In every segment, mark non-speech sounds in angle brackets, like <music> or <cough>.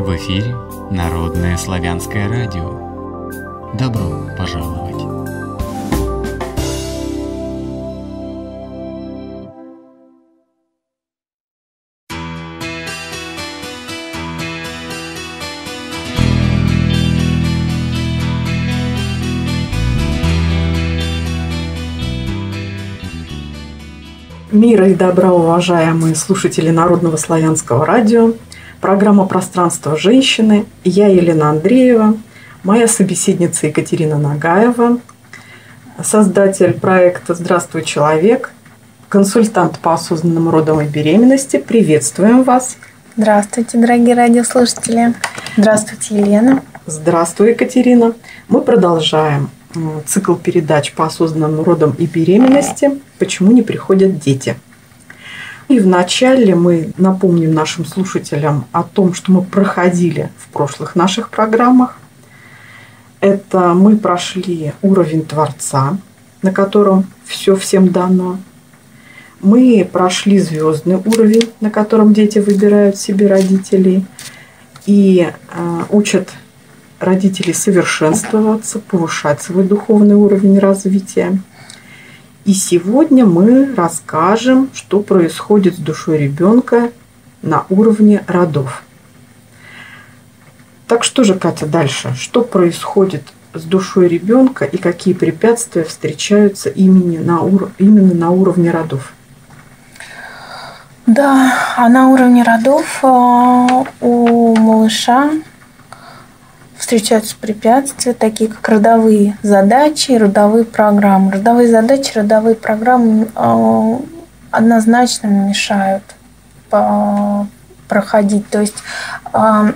В эфире Народное славянское радио. Добро пожаловать! Мира и добра, уважаемые слушатели Народного славянского радио. Программа «Пространство женщины». Я Елена Андреева, моя собеседница Екатерина Нагаева, создатель проекта «Здравствуй, человек», консультант по осознанным родам и беременности. Приветствуем вас. Здравствуйте, дорогие радиослушатели. Здравствуйте, Елена. Здравствуй, Екатерина. Мы продолжаем цикл передач по осознанным родам и беременности «Почему не приходят дети?». И вначале мы напомним нашим слушателям о том, что мы проходили в прошлых наших программах. Это мы прошли уровень Творца, на котором все всем дано. Мы прошли звездный уровень, на котором дети выбирают себе родителей и э, учат родителей совершенствоваться, повышать свой духовный уровень развития. И сегодня мы расскажем, что происходит с душой ребенка на уровне родов. Так что же, Катя, дальше? Что происходит с душой ребенка и какие препятствия встречаются именно на, ур... именно на уровне родов? Да, а на уровне родов а, у малыша встречаются препятствия, такие как родовые задачи и родовые программы. Родовые задачи, родовые программы э, однозначно мешают проходить. То есть, э,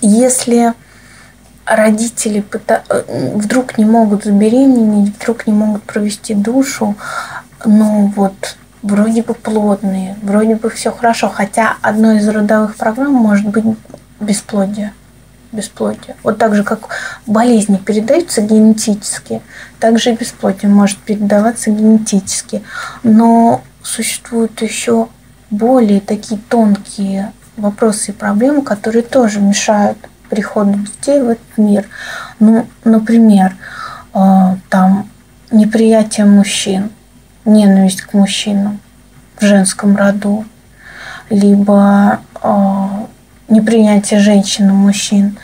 если родители э, вдруг не могут забеременеть, вдруг не могут провести душу, ну вот вроде бы плодные, вроде бы все хорошо, хотя одной из родовых программ может быть бесплодие бесплодие. Вот так же, как болезни передаются генетически, так же и бесплодие может передаваться генетически. Но существуют еще более такие тонкие вопросы и проблемы, которые тоже мешают приходу детей в этот мир. Ну, например, э, там неприятие мужчин, ненависть к мужчинам в женском роду, либо э, непринятие женщин и мужчин.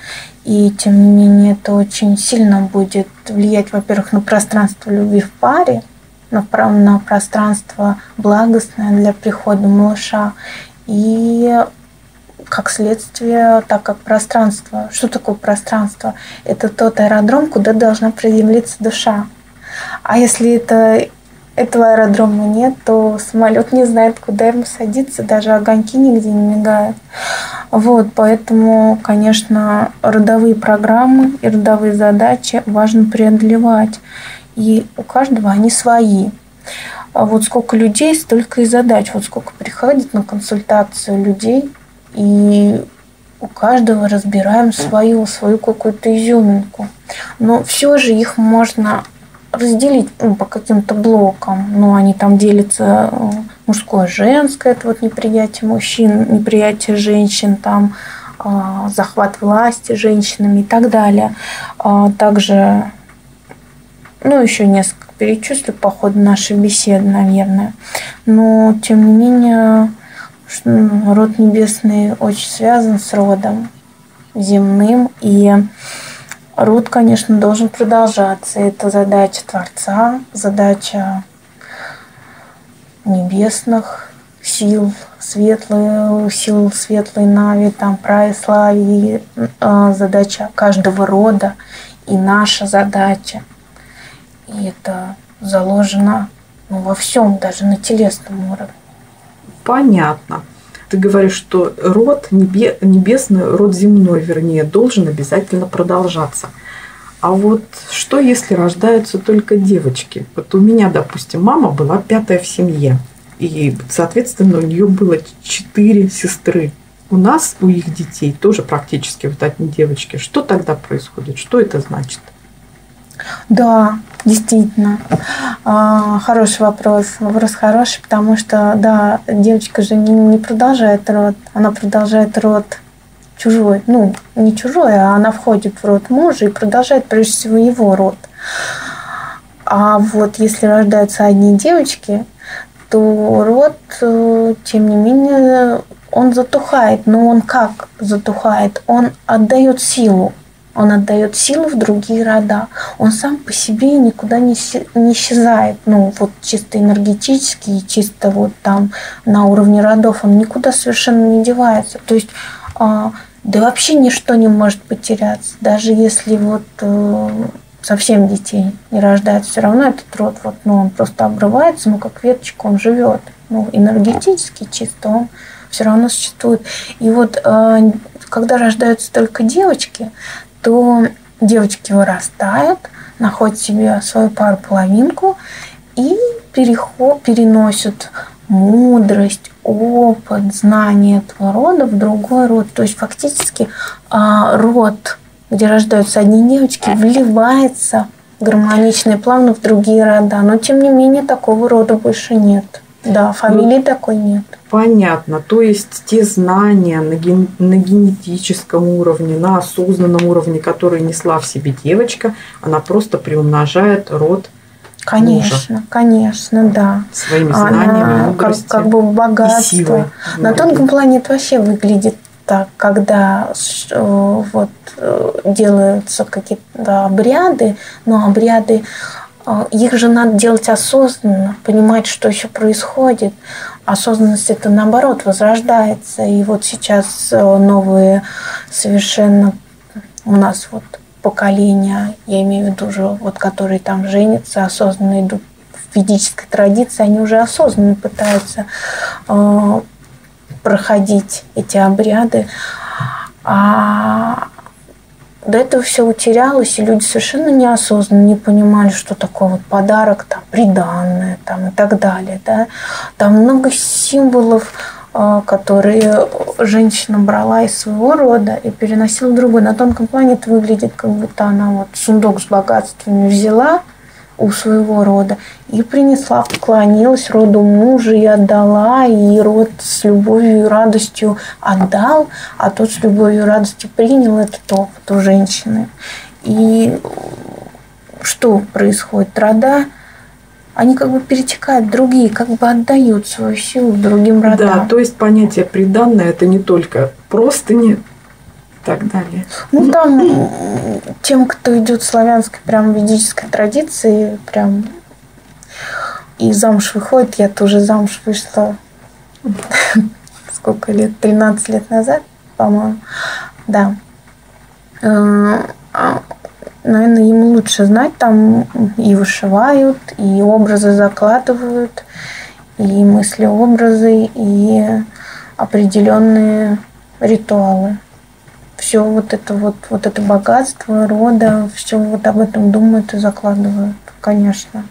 И тем не менее это очень сильно будет влиять, во-первых, на пространство любви в паре, на, на пространство благостное для прихода малыша. И как следствие, так как пространство. Что такое пространство? Это тот аэродром, куда должна приземлиться душа. А если это этого аэродрома нет, то самолет не знает, куда ему садиться, даже огоньки нигде не мигают. Вот, поэтому, конечно, родовые программы и родовые задачи важно преодолевать. И у каждого они свои. А вот сколько людей, столько и задач. Вот сколько приходит на консультацию людей, и у каждого разбираем свою, свою какую-то изюминку. Но все же их можно разделить ну, по каким-то блокам. Ну, они там делятся э, мужское, женское, это вот неприятие мужчин, неприятие женщин, там а, захват власти женщинами и так далее. А, также, ну, еще несколько перечислю по ходу нашей беседы, наверное. Но, тем не менее, род небесный очень связан с родом земным, и Род, конечно, должен продолжаться. Это задача Творца, задача небесных сил, светлые, сил светлой Нави, там, Праиславии, э, задача каждого рода и наша задача. И это заложено ну, во всем, даже на телесном уровне. Понятно ты говоришь, что род небе, небесный, род земной, вернее, должен обязательно продолжаться. А вот что, если рождаются только девочки? Вот у меня, допустим, мама была пятая в семье. И, соответственно, у нее было четыре сестры. У нас, у их детей тоже практически вот одни девочки. Что тогда происходит? Что это значит? Да, действительно. А, хороший вопрос. Вопрос хороший, потому что, да, девочка же не, не продолжает род, она продолжает род чужой, ну, не чужой, а она входит в род мужа и продолжает прежде всего его род. А вот если рождаются одни девочки, то род, э, тем не менее, он затухает. Но он как затухает? Он отдает силу. Он отдает силу в другие рода. Он сам по себе никуда не, не исчезает. Ну, вот чисто энергетически, чисто вот там на уровне родов он никуда совершенно не девается. То есть а, да вообще ничто не может потеряться. Даже если вот э, совсем детей не рождается, все равно этот род, вот, ну, он просто обрывается, но как веточка он живет. Ну, энергетически чисто он все равно существует. И вот э, когда рождаются только девочки, то девочки вырастают, находят себе свою пару-половинку и переход, переносят мудрость, опыт, знание этого рода в другой род. То есть фактически а, род, где рождаются одни девочки, вливается гармонично и плавно в другие рода. Но тем не менее такого рода больше нет. Да, фамилии ну, такой нет. Понятно. То есть те знания на, ген, на генетическом уровне, на осознанном уровне, которые несла в себе девочка, она просто приумножает род Конечно, мужа. конечно, да. Своими знаниями, Она как, как бы богатство. Силой. На тонком плане это вообще выглядит так, когда э, вот э, делаются какие-то обряды, но обряды э, их же надо делать осознанно, понимать, что еще происходит. Осознанность это наоборот возрождается. И вот сейчас новые совершенно у нас вот поколения, я имею в виду уже, вот, которые там женятся, осознанно идут в ведической традиции, они уже осознанно пытаются э, проходить эти обряды. А до этого все утерялось, и люди совершенно неосознанно не понимали, что такое вот подарок, там, приданное там, и так далее. Да? Там много символов а, которые женщина брала из своего рода и переносила в другой. На тонком плане это выглядит, как будто она вот сундук с богатствами взяла у своего рода и принесла, поклонилась роду мужа и отдала, и род с любовью и радостью отдал, а тот с любовью и радостью принял этот опыт у женщины. И что происходит? Рода они как бы перетекают другие, как бы отдают свою силу другим родам. Да, то есть понятие приданное это не только простыни так далее. Ну там тем, кто идет славянской прям ведической традиции, прям и замуж выходит, я тоже замуж вышла <laughs> сколько лет, 13 лет назад, по-моему, да. Э, а наверное, ему лучше знать, там и вышивают, и образы закладывают, и мысли образы, и определенные ритуалы. Все вот это вот, вот это богатство рода, все вот об этом думают и закладывают, конечно.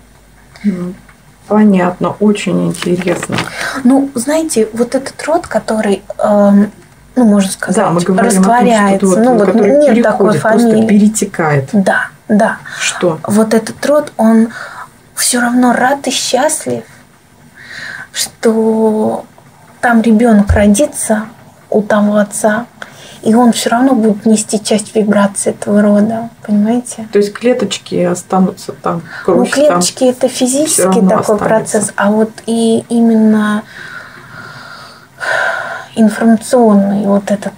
Понятно, очень интересно. Ну, знаете, вот этот род, который эм, ну, можно сказать, да, мы говорим растворяется. Том, что ну, вот нет такой фамилии. перетекает. Да, да. Что? Вот этот род, он все равно рад и счастлив, что там ребенок родится у того отца, и он все равно будет нести часть вибрации этого рода, понимаете? То есть клеточки останутся там, кровь Ну, клеточки там это физический такой останется. процесс, а вот и именно информационный вот этот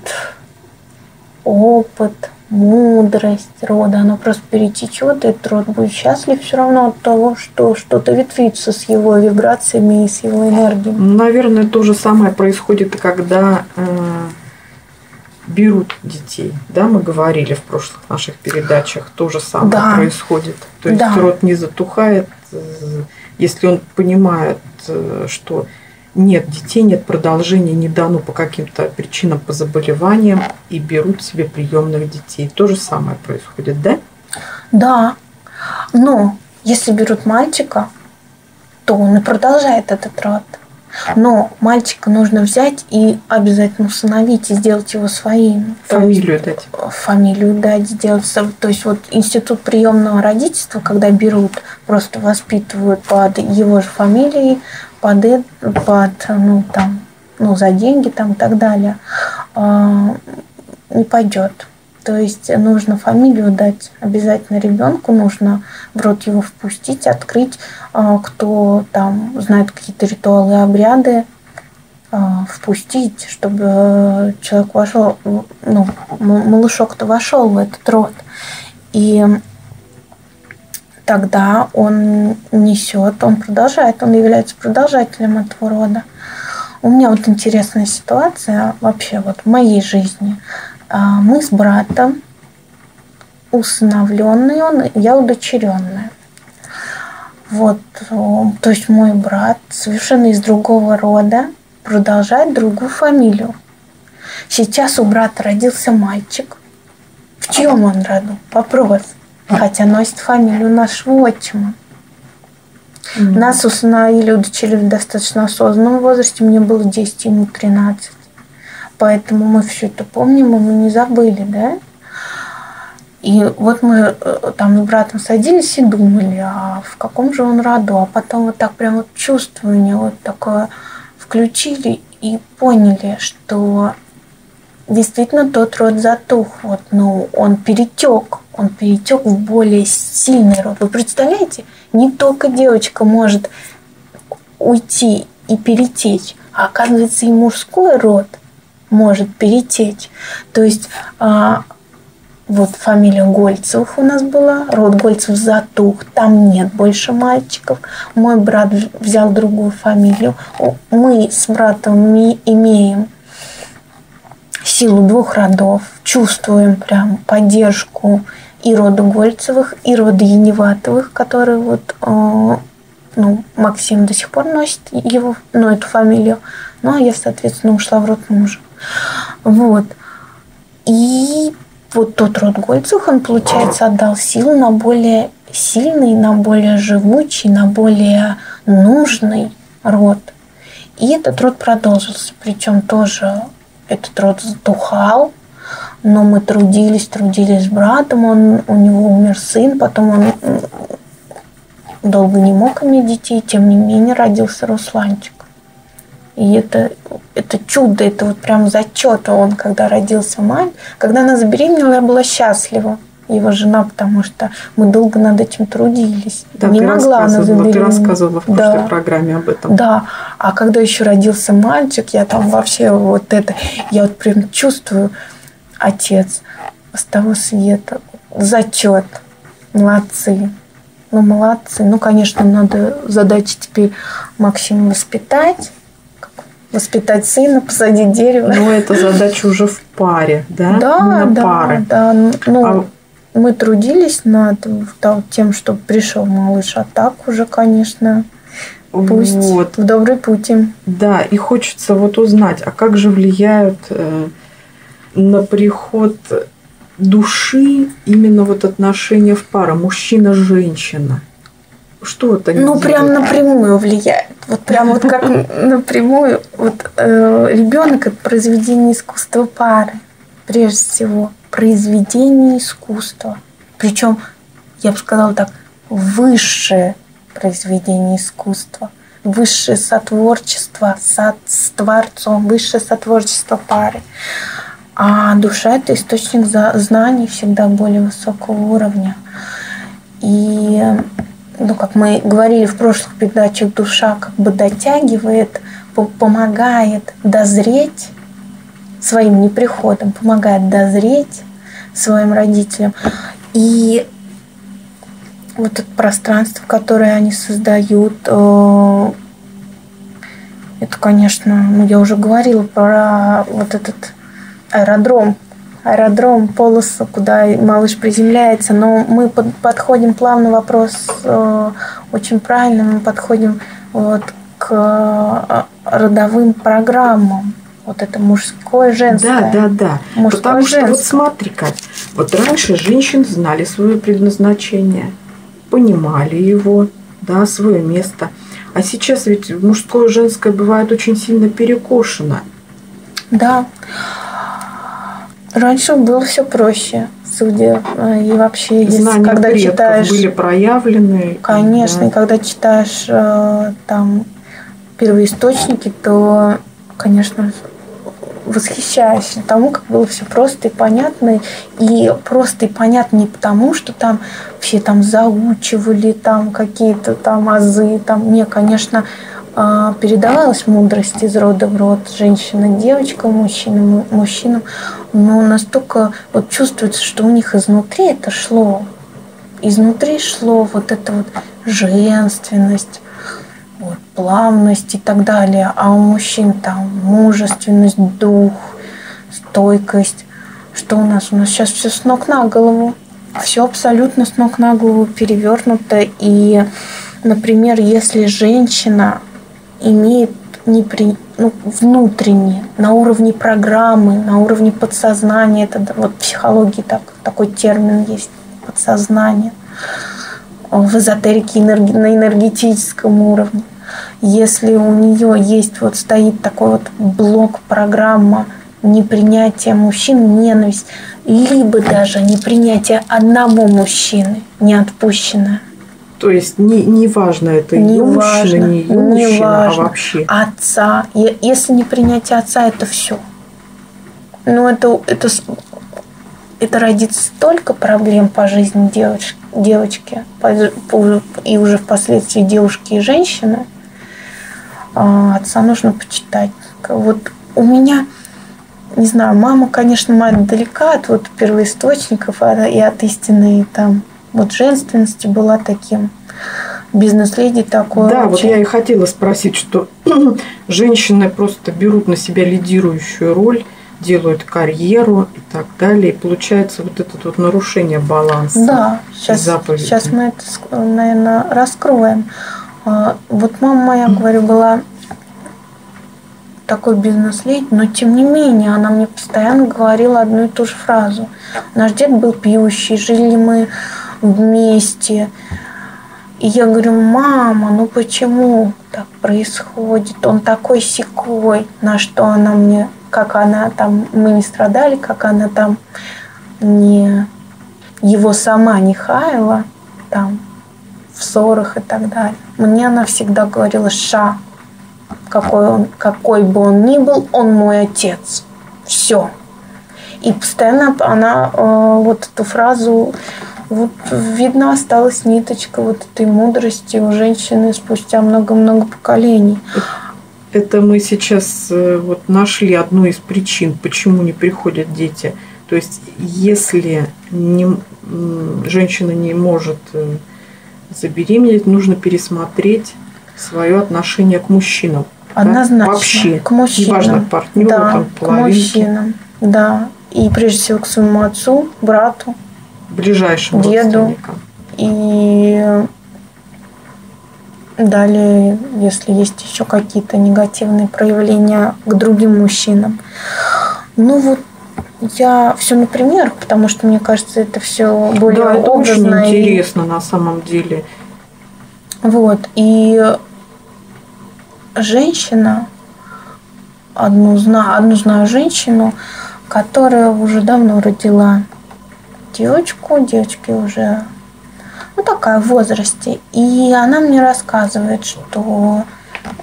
опыт, мудрость рода, она просто перетечет, и этот род будет счастлив все равно от того, что что-то ветвится с его вибрациями и с его энергией. Наверное, то же самое происходит, когда э, берут детей. Да, мы говорили в прошлых наших передачах, то же самое да. происходит. То есть да. род не затухает, э, если он понимает, э, что нет детей, нет продолжения, не дано по каким-то причинам, по заболеваниям, и берут себе приемных детей. То же самое происходит, да? Да. Но если берут мальчика, то он и продолжает этот род. Но мальчика нужно взять и обязательно усыновить и сделать его своим. Фамилию дать. Фамилию дать, сделать. То есть вот институт приемного родительства, когда берут, просто воспитывают под его же фамилией, под, под ну, там, ну, за деньги там, и так далее. А, не пойдет. То есть нужно фамилию дать обязательно ребенку, нужно в рот его впустить, открыть, а, кто там знает какие-то ритуалы, обряды, а, впустить, чтобы человек вошел, ну, малышок-то вошел в этот род. И тогда он несет, он продолжает, он является продолжателем этого рода. У меня вот интересная ситуация вообще вот в моей жизни. А, мы с братом усыновленный он, я удочеренная. Вот, то есть мой брат совершенно из другого рода продолжает другую фамилию. Сейчас у брата родился мальчик. В чьем он роду? Вопрос. Хотя носит фамилию нашего отчима. Mm-hmm. Нас установили, удочерили в достаточно осознанном возрасте. Мне было 10, ему 13. Поэтому мы все это помним, и мы не забыли, да? И вот мы э, там с братом садились и думали, а в каком же он роду, а потом вот так прям вот чувствование вот такое включили и поняли, что действительно тот род затух, вот, ну, он перетек, он перетек в более сильный род. Вы представляете, не только девочка может уйти и перетечь, а оказывается и мужской род – может перетечь. То есть а, вот фамилия Гольцев у нас была, род Гольцев затух, там нет больше мальчиков. Мой брат взял другую фамилию. Мы с братом имеем силу двух родов, чувствуем прям поддержку и рода Гольцевых, и рода Яневатовых, которые вот э, ну, Максим до сих пор носит его, ну, эту фамилию. Ну, а я, соответственно, ушла в род мужа. Вот. И вот тот род Гольцев, он, получается, отдал силу на более сильный, на более живучий, на более нужный род. И этот род продолжился. Причем тоже этот род затухал, но мы трудились, трудились с братом, он, у него умер сын, потом он долго не мог иметь детей, тем не менее родился Русланчик. И это, это чудо, это вот прям зачет. Он, когда родился мать, когда она забеременела, я была счастлива его жена, потому что мы долго над этим трудились. Да, не могла она забеременеть. Ты рассказывала в прошлой да. программе об этом. Да, а когда еще родился мальчик, я там вообще вот это, я вот прям чувствую, отец с того света, зачет, молодцы. Ну, молодцы. Ну, конечно, надо задачи теперь Максиму воспитать, воспитать сына, посадить дерево. Но это задача уже в паре, да? Да, Именно да, пары. да. Ну, а... мы трудились над тем, чтобы пришел малыш, а так уже, конечно, пусть вот. в добрый путь им. Да, и хочется вот узнать, а как же влияют э, на приход души именно вот отношения в пару мужчина-женщина? Что это? Ну, прям напрямую влияет. Вот прям вот как <laughs> напрямую. Вот э, ребенок это произведение искусства пары. Прежде всего, произведение искусства. Причем, я бы сказала так, высшее произведение искусства. Высшее сотворчество сад с Творцом, высшее сотворчество пары. А душа – это источник знаний всегда более высокого уровня. И ну, как мы говорили в прошлых передачах, душа как бы дотягивает, помогает дозреть своим неприходом, помогает дозреть своим родителям. И вот это пространство, которое они создают, э, это, конечно, ну, я уже говорила про вот этот аэродром, аэродром, полосу, куда малыш приземляется, но мы под, подходим плавно, вопрос э, очень правильно, мы подходим вот к э, родовым программам. Вот это мужское, женское. Да, да, да. Мужское, Потому что вот смотри-ка, вот раньше женщины знали свое предназначение, понимали его, да, свое место. А сейчас ведь мужское и женское бывает очень сильно перекошено. Да. Раньше было все проще, судя э, и вообще, Знания когда читаешь, были проявлены. Конечно, да. и когда читаешь э, там первоисточники, то, конечно, восхищаюсь тому, как было все просто и понятно. И просто и понятно не потому, что там все там заучивали там какие-то там азы. Там. Не, конечно, а, передавалась мудрость из рода в род женщина девочка мужчина мужчинам. Но настолько вот чувствуется что у них изнутри это шло. Изнутри шло вот эта вот женственность вот, плавность и так далее. А у мужчин там мужественность дух стойкость. Что у нас? У нас сейчас все с ног на голову. Все абсолютно с ног на голову перевернуто. И например если женщина имеет непри... ну, внутренне, на уровне программы, на уровне подсознания. Это вот в психологии так, такой термин есть подсознание. В эзотерике энерги... на энергетическом уровне. Если у нее есть вот стоит такой вот блок программа непринятия мужчин, ненависть, либо даже непринятие одного мужчины, не отпущенное – то есть не, не важно, это не важно, не не а важно. а вообще. Отца. Если не принятие отца, это все. Ну, это, это, это родит столько проблем по жизни девочки, девочки и уже впоследствии девушки и женщины. А, отца нужно почитать. Вот у меня, не знаю, мама, конечно, мать далека от вот первоисточников а, и от истины там вот женственности была таким бизнес-леди такой. Да, очень... вот я и хотела спросить, что <clears throat> женщины просто берут на себя лидирующую роль, делают карьеру и так далее. И получается вот это вот нарушение баланса. Да, сейчас, сейчас мы это, наверное, раскроем. А, вот мама моя, говорю, была такой бизнес-леди, но тем не менее она мне постоянно говорила одну и ту же фразу. Наш дед был пьющий, жили мы вместе. И я говорю, мама, ну почему так происходит? Он такой секой, на что она мне, как она там, мы не страдали, как она там не его сама не хаяла там в ссорах и так далее. Мне она всегда говорила, Ша, какой, он, какой бы он ни был, он мой отец. Все. И постоянно она э, вот эту фразу вот, видно, осталась ниточка вот этой мудрости у женщины спустя много-много поколений. Это мы сейчас э, вот нашли одну из причин, почему не приходят дети. То есть, если не, женщина не может э, забеременеть, нужно пересмотреть свое отношение к мужчинам. Однозначно. Да? Вообще. К мужчинам. Неважно, к партнеру, да, там, к мужчинам. Да. И прежде всего к своему отцу, брату, ближайшим деду. И далее, если есть еще какие-то негативные проявления к другим мужчинам. Ну вот я все на примерах, потому что мне кажется, это все более да, это образно. очень интересно и... на самом деле. Вот. И женщина, одну знаю, одну знаю женщину, которая уже давно родила девочку, девочки уже ну, такая в возрасте. И она мне рассказывает, что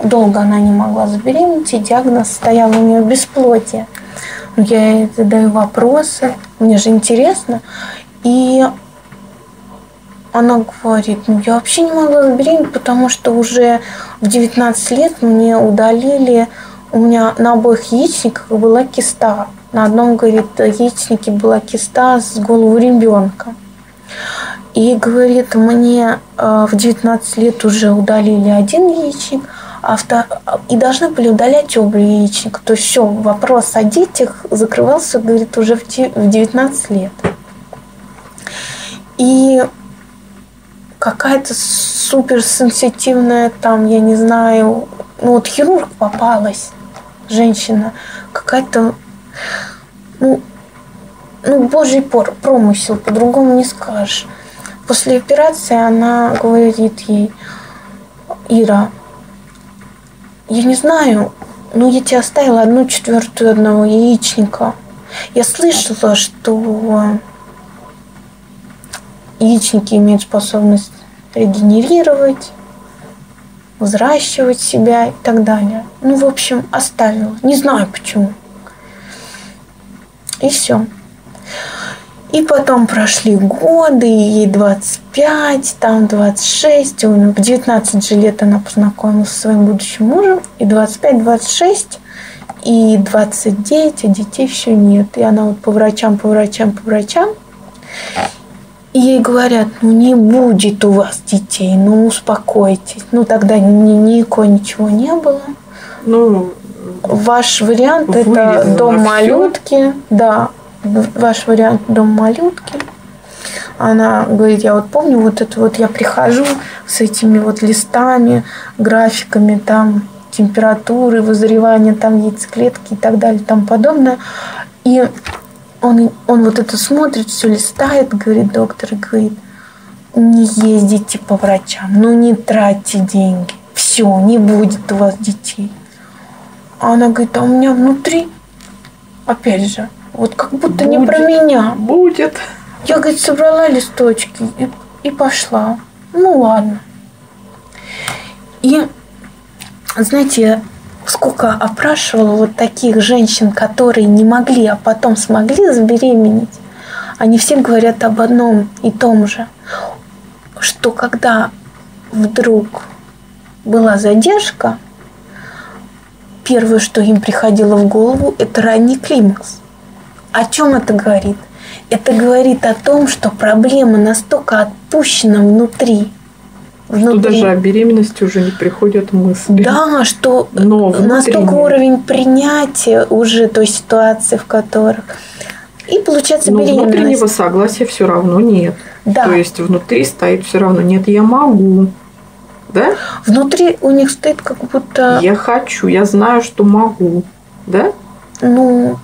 долго она не могла забеременеть, и диагноз стоял у нее бесплодие. Я ей задаю вопросы, мне же интересно. И она говорит, ну я вообще не могла забеременеть, потому что уже в 19 лет мне удалили, у меня на обоих яичниках была киста на одном, говорит, яичнике была киста с голову ребенка. И, говорит, мне э, в 19 лет уже удалили один яичник, а втор... и должны были удалять оба яичника. То есть все, вопрос о детях закрывался, говорит, уже в 19 лет. И какая-то суперсенситивная там, я не знаю, ну вот хирург попалась, женщина, какая-то ну, ну божий пор, промысел, по-другому не скажешь. После операции она говорит ей, Ира, я не знаю, но я тебе оставила одну четвертую одного яичника. Я слышала, что яичники имеют способность регенерировать, взращивать себя и так далее. Ну, в общем, оставила. Не знаю почему. И все. И потом прошли годы, ей 25, там 26, в 19 же лет она познакомилась со своим будущим мужем, и 25-26, и 29, а детей все нет. И она вот по врачам, по врачам, по врачам. И ей говорят, ну не будет у вас детей, ну успокойтесь. Ну тогда ни, никакой ничего не было. Ну, Ваш вариант это дом малютки, да, ваш вариант дом малютки. Она говорит, я вот помню, вот это вот я прихожу с этими вот листами, графиками там температуры, вызревания там яйцеклетки и так далее тому подобное. И он, он вот это смотрит, все листает, говорит доктор, и говорит, не ездите по врачам, ну не тратьте деньги, все, не будет у вас детей. А она говорит, а у меня внутри, опять же, вот как будто не про Будет. меня. будет. Я, говорит, собрала листочки и, и пошла. Ну ладно. И, знаете, сколько опрашивала вот таких женщин, которые не могли, а потом смогли забеременеть, они все говорят об одном и том же, что когда вдруг была задержка, первое, что им приходило в голову, это ранний климакс. О чем это говорит? Это говорит о том, что проблема настолько отпущена внутри. Что внутри. даже о беременности уже не приходят мысли. Да, что Но настолько внутренне- уровень принятия уже той ситуации, в которых. И получается Но беременность. внутреннего согласия все равно нет. Да. То есть внутри стоит все равно нет, я могу. Да? Внутри у них стоит как будто, Я хочу, я знаю, что могу. Да? ну,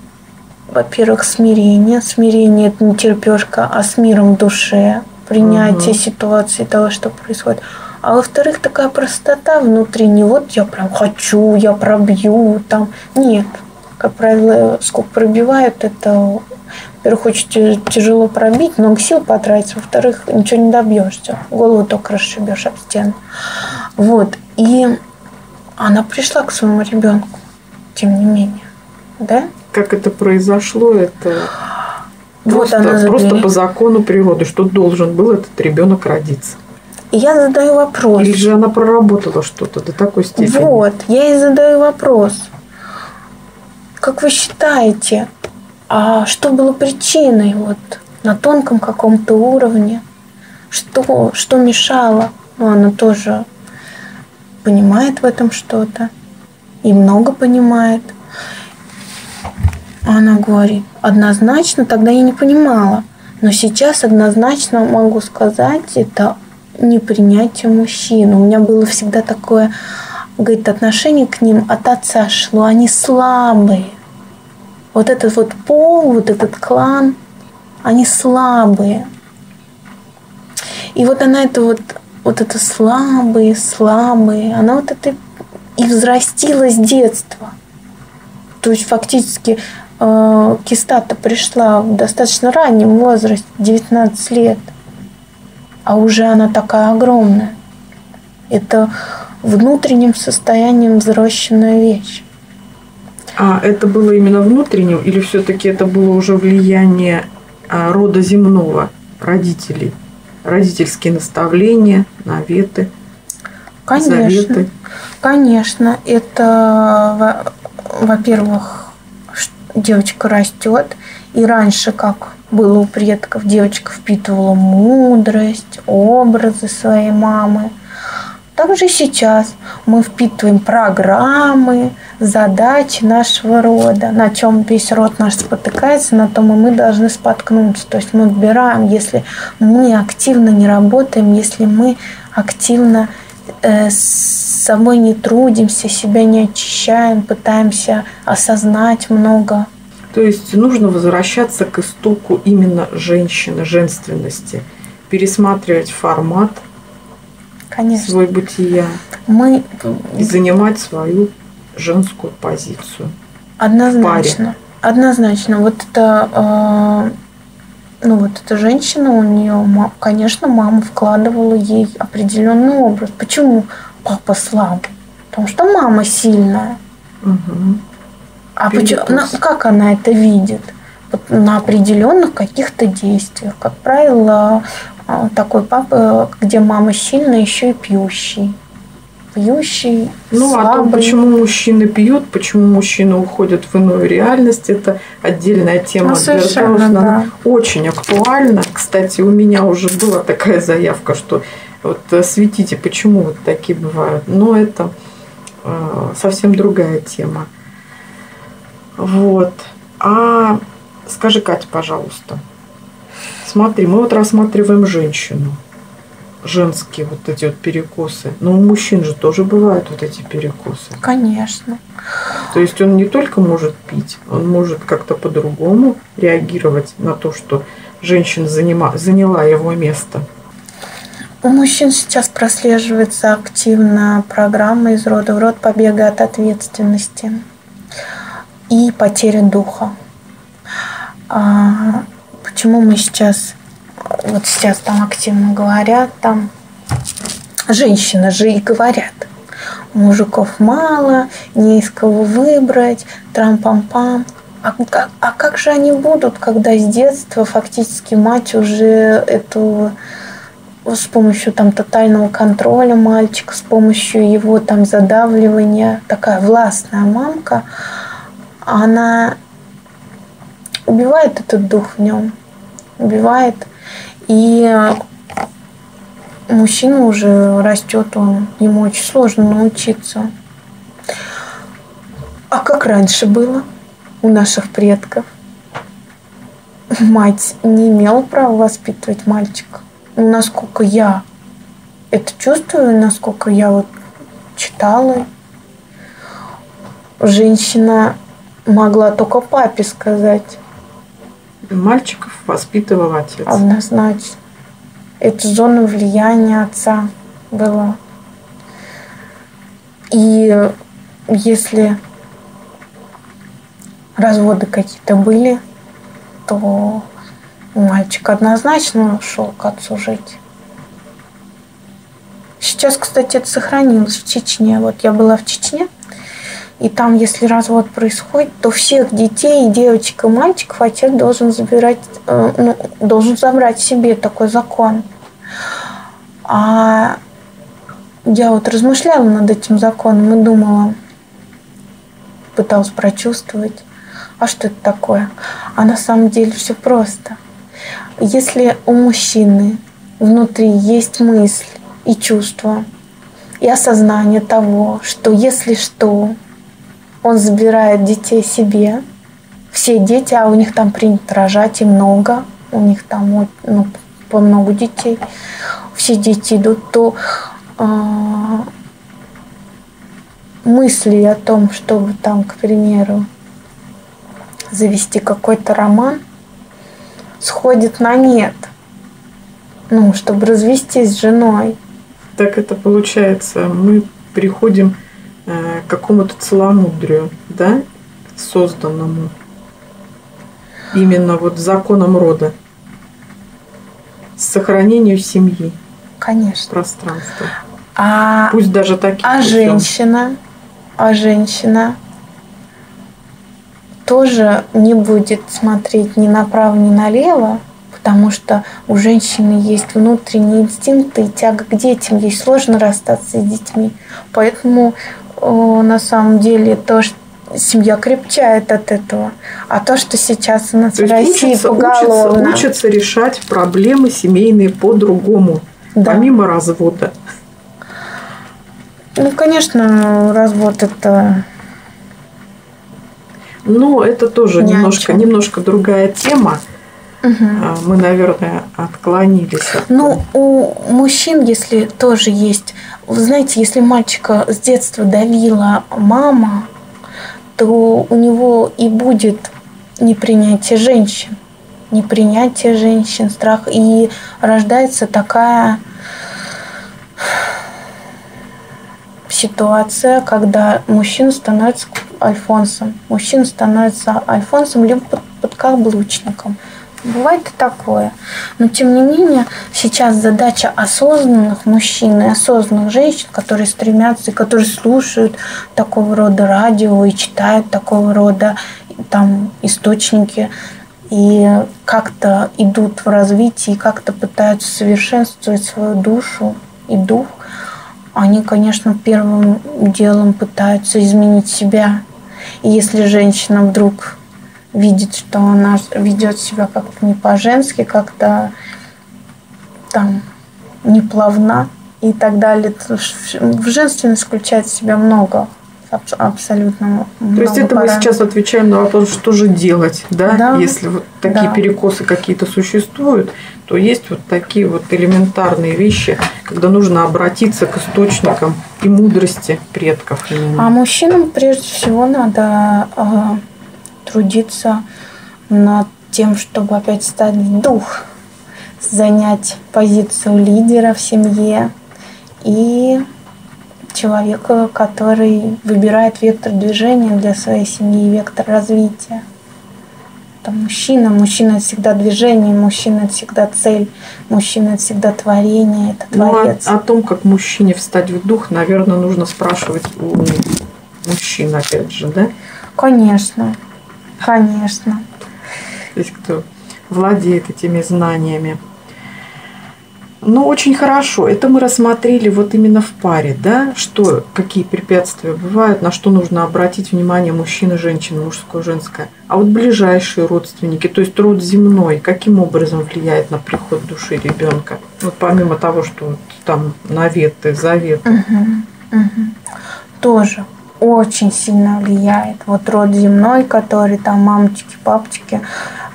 во-первых, смирение. Смирение это не терпешка, а с миром в душе. Принятие Мгм. ситуации того, что происходит. А во-вторых, такая простота внутренняя. Вот я прям хочу, я пробью там. Нет. Как правило, сколько пробивают, это, во-первых, очень тя- тяжело пробить, много сил потратить, во-вторых, ничего не добьешься. Голову только расшибешь об стену. Вот. И она пришла к своему ребенку, тем не менее. Да? Как это произошло, это Вот просто, она просто по закону природы, что должен был этот ребенок родиться. И я задаю вопрос. Или же она проработала что-то до такой степени. Вот, я ей задаю вопрос. Как вы считаете, а что было причиной вот на тонком каком-то уровне? Что, что мешало? Ну, она тоже понимает в этом что-то. И много понимает. Она говорит, однозначно, тогда я не понимала. Но сейчас однозначно могу сказать, это непринятие мужчин. У меня было всегда такое, говорит, отношение к ним от отца шло. Они слабые. Вот этот вот пол, вот этот клан, они слабые. И вот она это вот, вот это слабые, слабые, она вот это и взрастила с детства. То есть фактически э, киста-то пришла в достаточно раннем возрасте, 19 лет, а уже она такая огромная. Это внутренним состоянием взращенная вещь. А это было именно внутренним, или все-таки это было уже влияние а, рода земного, родителей? Родительские наставления, наветы, Конечно. заветы. Конечно, это, во- во-первых, девочка растет, и раньше, как было у предков, девочка впитывала мудрость, образы своей мамы. Также и сейчас мы впитываем программы, задачи нашего рода, на чем весь род наш спотыкается, на том и мы должны споткнуться. То есть мы выбираем, если мы активно не работаем, если мы активно э, с собой не трудимся, себя не очищаем, пытаемся осознать много. То есть нужно возвращаться к истоку именно женщины, женственности, пересматривать формат Конечно. свой бытия Мы и занимать свою женскую позицию. однозначно, однозначно, вот это, э, ну вот эта женщина, у нее, конечно, мама вкладывала ей определенный образ. Почему папа слабый? Потому что мама сильная. Мгм. А почему, ну, как она это видит? на определенных каких-то действиях. Как правило, а, такой папа, где мама сильная, еще и пьющий. Пьющий, Ну, слабый. о том, почему мужчины пьют, почему мужчины уходят в иную реальность, это отдельная тема. Ну, совершенно, да. Очень актуальна. Кстати, у меня уже была такая заявка, что вот светите, почему вот такие бывают. Но это э, совсем другая тема. Вот. А скажи, Катя, пожалуйста, смотри, мы вот рассматриваем женщину. Женские вот эти вот перекосы. Но у мужчин же тоже бывают вот эти перекосы. Конечно. То есть он не только может пить, он может как-то по-другому реагировать на то, что женщина занима, заняла его место. У мужчин сейчас прослеживается активно программа из рода в род побега от ответственности и потери духа. А почему мы сейчас, вот сейчас там активно говорят, там женщины же и говорят, мужиков мало, не из кого выбрать, трам-пам-пам. А как, а как же они будут, когда с детства фактически мать уже эту с помощью там тотального контроля мальчика, с помощью его там задавливания, такая властная мамка, она убивает этот дух в нем, убивает. И мужчина уже растет, он, ему очень сложно научиться. А как раньше было у наших предков? Мать не имела права воспитывать мальчика. Насколько я это чувствую, насколько я вот читала, женщина могла только папе сказать. Мальчиков воспитывал отец. Однозначно. Это зона влияния отца была. И если разводы какие-то были, то мальчик однозначно шел к отцу жить. Сейчас, кстати, это сохранилось в Чечне. Вот я была в Чечне, и там, если развод происходит, то всех детей, девочек и мальчиков отец должен забирать, э, ну, должен забрать себе такой закон. А я вот размышляла над этим законом и думала, пыталась прочувствовать, а что это такое? А на самом деле все просто. Если у мужчины внутри есть мысль и чувство, и осознание того, что если что, он забирает детей себе, все дети, а у них там принято рожать и много, у них там ну, по много детей, все дети идут, то э, мысли о том, чтобы там, к примеру, завести какой-то роман, сходит на нет. Ну, чтобы развестись с женой. Так это получается, мы приходим Э, какому-то целомудрию, да, созданному именно вот законом рода, сохранению семьи. Конечно. Пространства. А, Пусть даже такие. А путем. женщина, а женщина тоже не будет смотреть ни направо, ни налево, потому что у женщины есть внутренние инстинкты и тяга к детям. Ей сложно расстаться с детьми. Поэтому на самом деле то, что семья крепчает от этого. А то, что сейчас у нас то в России учится, поголовно... Учатся, учатся решать проблемы семейные по-другому, да. помимо развода. Ну, конечно, развод это... Ну, это тоже немножко, немножко другая тема. Угу. Мы, наверное, отклонились. От... Ну, у мужчин, если тоже есть... Вы знаете, если мальчика с детства давила мама, то у него и будет непринятие женщин. Непринятие женщин, страх. И рождается такая ситуация, когда мужчина становится альфонсом. Мужчина становится альфонсом либо под, подкаблучником. Бывает и такое. Но тем не менее, сейчас задача осознанных мужчин и осознанных женщин, которые стремятся и которые слушают такого рода радио и читают такого рода там источники, и как-то идут в развитии, как-то пытаются совершенствовать свою душу и дух, они, конечно, первым делом пытаются изменить себя. И если женщина вдруг видит, что она ведет себя как-то не по-женски, как-то там неплавна и так далее, в женственность включает в себя много абсолютно. То есть это мы сейчас отвечаем на вопрос, что же делать, да? Да. Если вот такие Да. перекосы какие-то существуют, то есть вот такие вот элементарные вещи, когда нужно обратиться к источникам и мудрости предков. именно. А мужчинам прежде всего надо э, трудиться над тем, чтобы опять стать в дух, занять позицию лидера в семье и человека, который выбирает вектор движения для своей семьи, вектор развития. Это мужчина. Мужчина это всегда движение, мужчина это всегда цель, мужчина это всегда творение, это Ну, а- творец. о, том, как мужчине встать в дух, наверное, нужно спрашивать у мужчин, опять же, да? Конечно, конечно. То есть кто владеет этими знаниями. Ну, очень хорошо. Это мы рассмотрели вот именно в паре, да, что, какие препятствия бывают, на что нужно обратить внимание мужчины, женщины, мужское, женское. А вот ближайшие родственники, то есть род земной, каким образом влияет на приход души ребенка? Вот помимо того, что вот там наветы, заветы. Мгм, мгм. Тоже очень сильно влияет. Вот род земной, который там мамочки, папочки,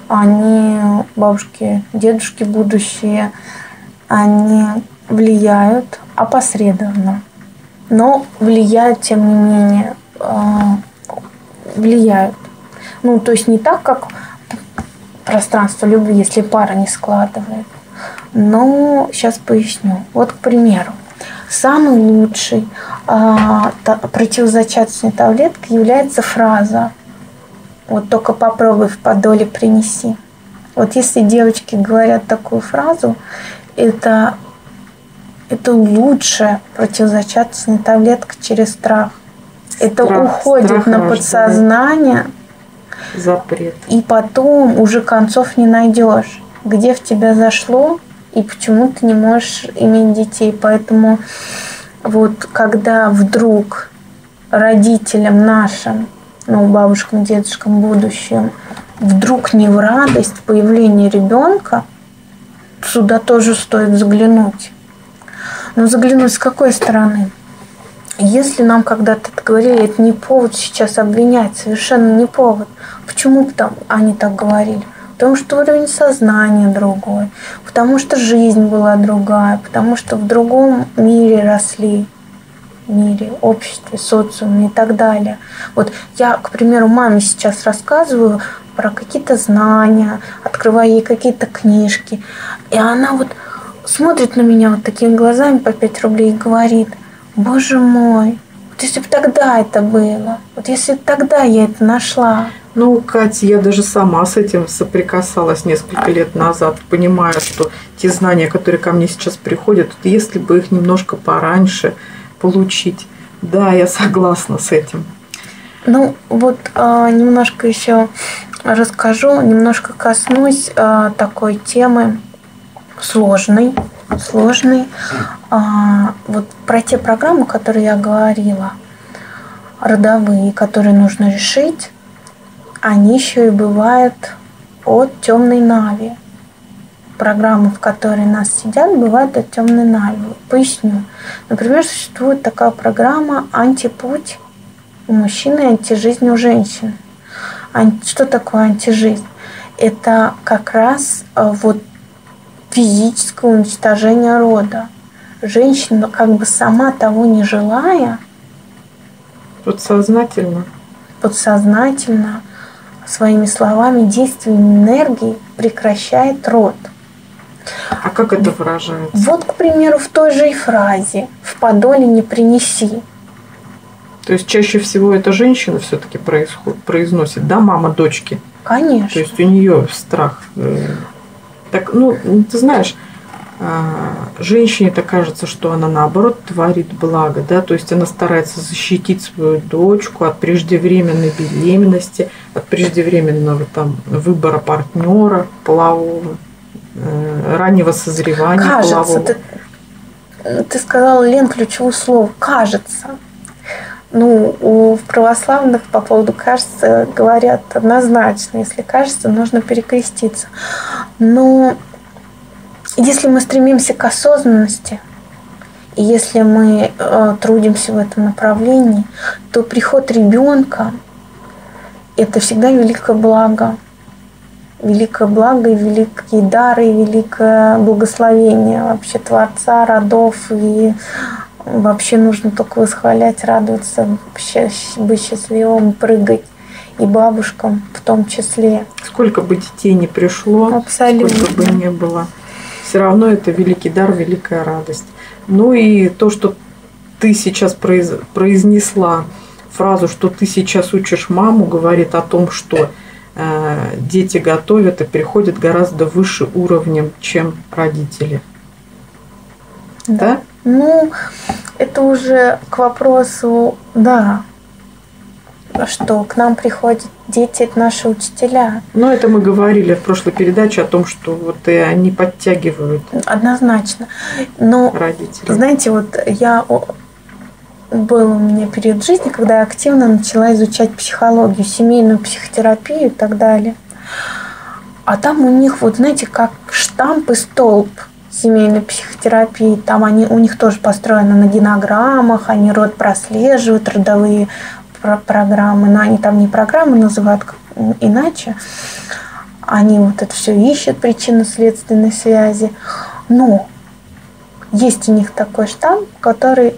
они бабушки, дедушки будущие, они влияют опосредованно. Но влияют, тем не менее, а, влияют. Ну, то есть не так, как пространство любви, если пара не складывает. Но сейчас поясню. Вот, к примеру, самый лучший а, та- противозачаточной таблеткой является фраза «Вот только попробуй в подоле принеси». Вот если девочки говорят такую фразу, это, это лучшая противозачаточная таблетка через страх. Это Страх- уходит страх на рождает. подсознание, Запрет. и потом уже концов не найдешь, где в тебя зашло и почему ты не можешь иметь детей. Поэтому вот когда вдруг родителям нашим, ну, бабушкам, дедушкам, будущим, вдруг не в радость появления ребенка, сюда тоже стоит заглянуть. Но заглянуть с какой стороны? Если нам когда-то это говорили, это не повод сейчас обвинять, совершенно не повод. Почему там они так говорили? Потому что уровень сознания другой, потому что жизнь была другая, потому что в другом мире росли, мире, обществе, социуме и так далее. Вот я, к примеру, маме сейчас рассказываю про какие-то знания, открываю ей какие-то книжки, и она вот смотрит на меня вот такими глазами по 5 рублей и говорит, боже мой, вот если бы тогда это было, вот если бы тогда я это нашла, Ну, Катя, я даже сама с этим соприкасалась несколько лет назад, понимая, что те знания, которые ко мне сейчас приходят, вот если бы их немножко пораньше получить. Да, я согласна с этим. Ну, вот а, немножко еще расскажу, немножко коснусь а, такой темы сложной, сложной. А, вот про те программы, которые я говорила, родовые, которые нужно решить, они еще и бывают от темной нави. Программы, в которые нас сидят, бывают от темной нави. Поясню. Например, существует такая программа «Антипуть» у мужчины и антижизнь у женщин. Что такое антижизнь? Это как раз э, вот физическое уничтожение рода. Женщина, как бы сама того не желая, Подсознательно. подсознательно своими словами, действиями энергии прекращает род. А как это выражается? Вот, к примеру, в той же и фразе «в подоле не принеси». То есть чаще всего это женщина все-таки произносит, да, мама дочки. То Конечно. есть у нее страх. э, Так, ну, ты знаешь, а, женщине-то кажется, что она наоборот творит благо, да, то есть она старается защитить свою дочку от преждевременной беременности, от преждевременного там выбора партнера полового, э, раннего созревания кажется, полового. Ты, ты сказала, Лен, ключевое слово «кажется». Ну, у православных по поводу кажется говорят однозначно. Если кажется, нужно перекреститься. Но если мы стремимся к осознанности, и если мы э, трудимся в этом направлении, то приход ребенка – это всегда великое благо. Великое благо и великие дары, и великое благословение вообще Творца, родов. И вообще нужно только восхвалять, радоваться, быть счастливым, прыгать. И бабушкам в том числе. Сколько бы детей не пришло, Абсолютно. сколько бы не было все равно это великий дар, великая радость. Ну и то, что ты сейчас произнесла фразу, что ты сейчас учишь маму, говорит о том, что э, дети готовят и приходят гораздо выше уровнем, чем родители. Да? да? Ну, это уже к вопросу, да, что к нам приходят дети, это наши учителя. Ну, это мы говорили в прошлой передаче о том, что вот и они подтягивают. Однозначно. Но, родители. знаете, вот я был у меня период жизни, когда я активно начала изучать психологию, семейную психотерапию и так далее. А там у них, вот знаете, как штамп и столб семейной психотерапии. Там они, у них тоже построено на генограммах, они род прослеживают, родовые про программы, но они там не программы называют иначе. Они вот это все ищут, причинно-следственной связи. Но есть у них такой штамп, который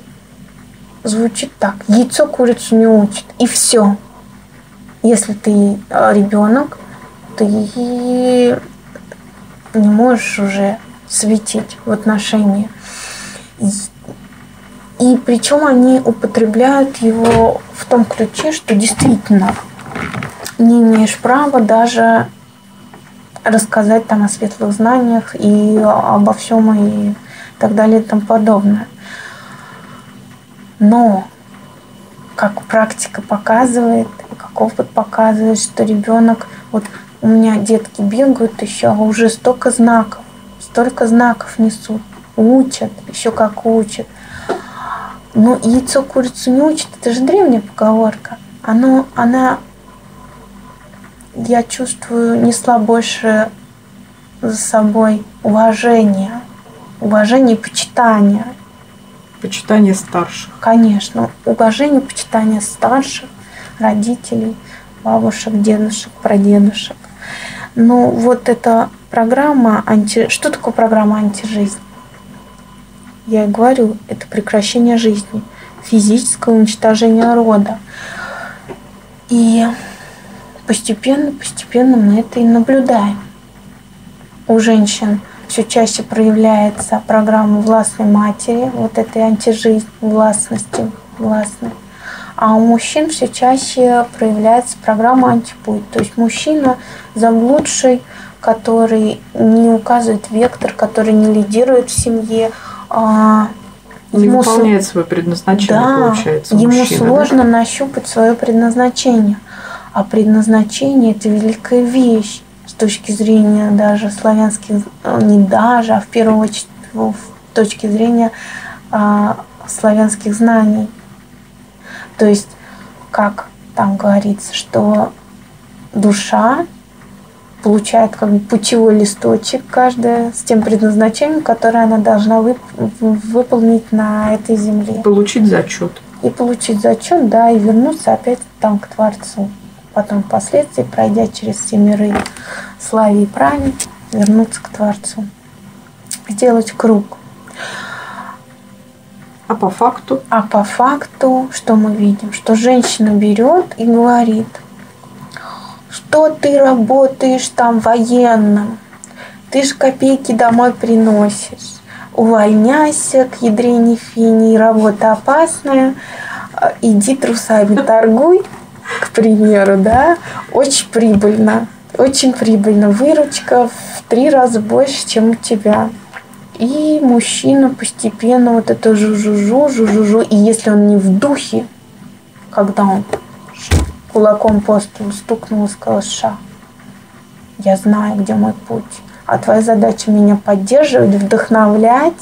звучит так. Яйцо курицу не учит. И все. Если ты э, ребенок, ты не можешь уже светить в отношении. И причем они употребляют его в том ключе, что действительно не имеешь права даже рассказать там о светлых знаниях и обо всем и так далее и тому подобное. Но как практика показывает, как опыт показывает, что ребенок, вот у меня детки бегают еще, а уже столько знаков, столько знаков несут, учат, еще как учат. Но яйцо курицу не учит, это же древняя поговорка. Оно, она, я чувствую, несла больше за собой уважение, уважение и почитание. Почитание старших. Конечно, уважение, почитание старших, родителей, бабушек, дедушек, прадедушек. Но вот эта программа анти... Что такое программа антижизнь? Я говорю, это прекращение жизни, физическое уничтожение рода. И постепенно, постепенно мы это и наблюдаем. У женщин все чаще проявляется программа властной матери, вот этой антижизнь, властности, властной. А у мужчин все чаще проявляется программа антипуть. То есть мужчина заблудший, который не указывает вектор, который не лидирует в семье, а, не ему выполняет свое предназначение, да, получается. Ему мужчина, сложно да? нащупать свое предназначение. А предназначение это великая вещь с точки зрения даже славянских, э, не даже, а в первую очередь с точки зрения а, славянских знаний. То есть, как там говорится, что душа получает как бы путевой листочек каждая с тем предназначением, которое она должна вып- выполнить на этой земле. Получить зачет. И получить зачет, да, и вернуться опять там к Творцу. Потом впоследствии, пройдя через все миры славе и праве, вернуться к Творцу. Сделать круг. А по факту? А по факту, что мы видим? Что женщина берет и говорит – что ты работаешь там военным? Ты ж копейки домой приносишь. Увольняйся к ядрене фини, работа опасная. А, иди трусами торгуй, к примеру, да, очень прибыльно. Очень прибыльно. Выручка в три раза больше, чем у тебя. И мужчина постепенно вот это жу-жу-жу, жу-жу-жу. И если он не в духе, когда он кулаком по столу стукнул и сказал, Ша, я знаю, где мой путь. А твоя задача меня поддерживать, вдохновлять,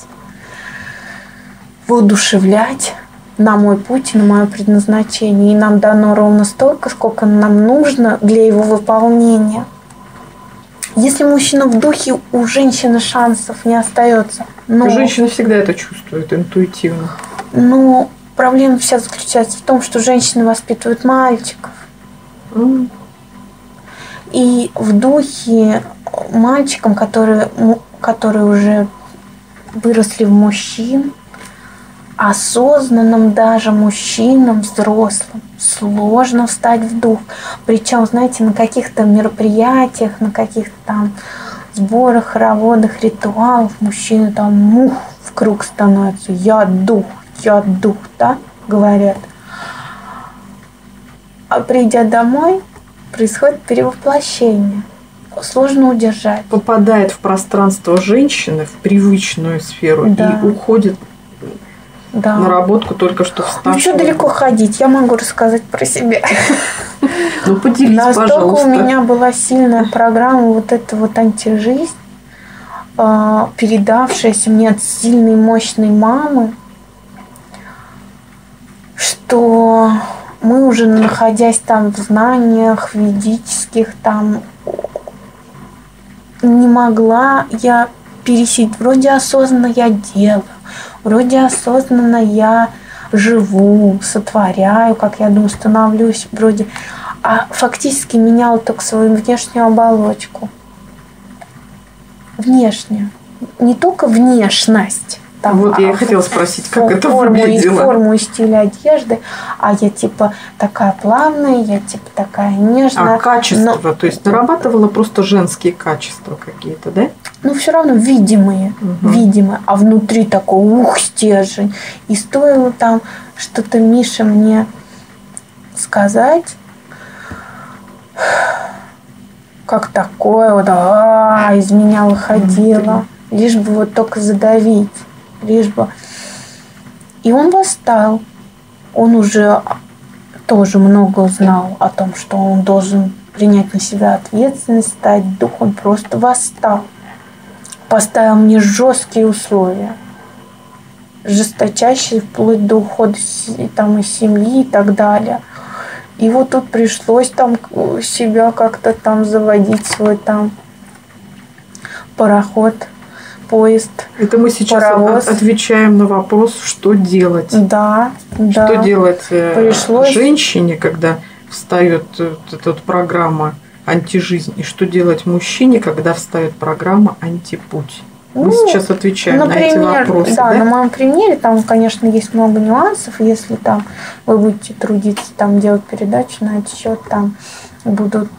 воодушевлять на мой путь, на мое предназначение. И нам дано ровно столько, сколько нам нужно для его выполнения. Если мужчина в духе, у женщины шансов не остается. Но... Женщина всегда это чувствует интуитивно. Но проблема вся заключается в том, что женщины воспитывают мальчиков. И в духе мальчикам, которые, которые уже выросли в мужчин, осознанным даже мужчинам, взрослым, сложно встать в дух. Причем, знаете, на каких-то мероприятиях, на каких-то там сборах, хороводах, ритуалах мужчины там мух в круг становятся. Я дух, я дух, да, говорят. А придя домой, происходит перевоплощение. Сложно удержать. Попадает в пространство женщины, в привычную сферу да. и уходит да. наработку только что вставшего. Ну, что далеко ходить? Я могу рассказать про себя. Ну, поделись, Настолько пожалуйста. у меня была сильная программа вот эта вот антижизнь, а, передавшаяся мне от сильной, мощной мамы, что мы уже находясь там в знаниях ведических, там не могла я пересидеть. Вроде осознанно я делаю, вроде осознанно я живу, сотворяю, как я думаю, становлюсь вроде, а фактически менял только свою внешнюю оболочку. Внешнюю. Не только внешность, там, вот я и а, хотела спросить, как форму, это выглядело. И форму и стиль одежды, а я типа такая плавная, я типа такая нежная. А качество, но... то есть нарабатывала просто женские качества какие-то, да? Ну, все равно видимые, угу. видимые, а внутри такой, ух, стержень. И стоило там что-то Миша мне сказать, как такое, вот, а, из меня выходило, лишь бы вот только задавить лишь бы. И он восстал. Он уже тоже много узнал о том, что он должен принять на себя ответственность, стать духом, просто восстал. Поставил мне жесткие условия, жесточайшие, вплоть до ухода там, из семьи и так далее. И вот тут пришлось там себя как-то там заводить, свой там пароход – поезд. Это мы сейчас паровоз. отвечаем на вопрос, что делать. Да, да. Что делать э, Пришлось... женщине, когда встает э, эта программа антижизнь, и что делать мужчине, когда встает программа антипуть? Мы ну, сейчас отвечаем например, на эти вопросы. Да, да, на моем примере там, конечно, есть много нюансов. Если там вы будете трудиться, там делать передачу на этот счет, там будут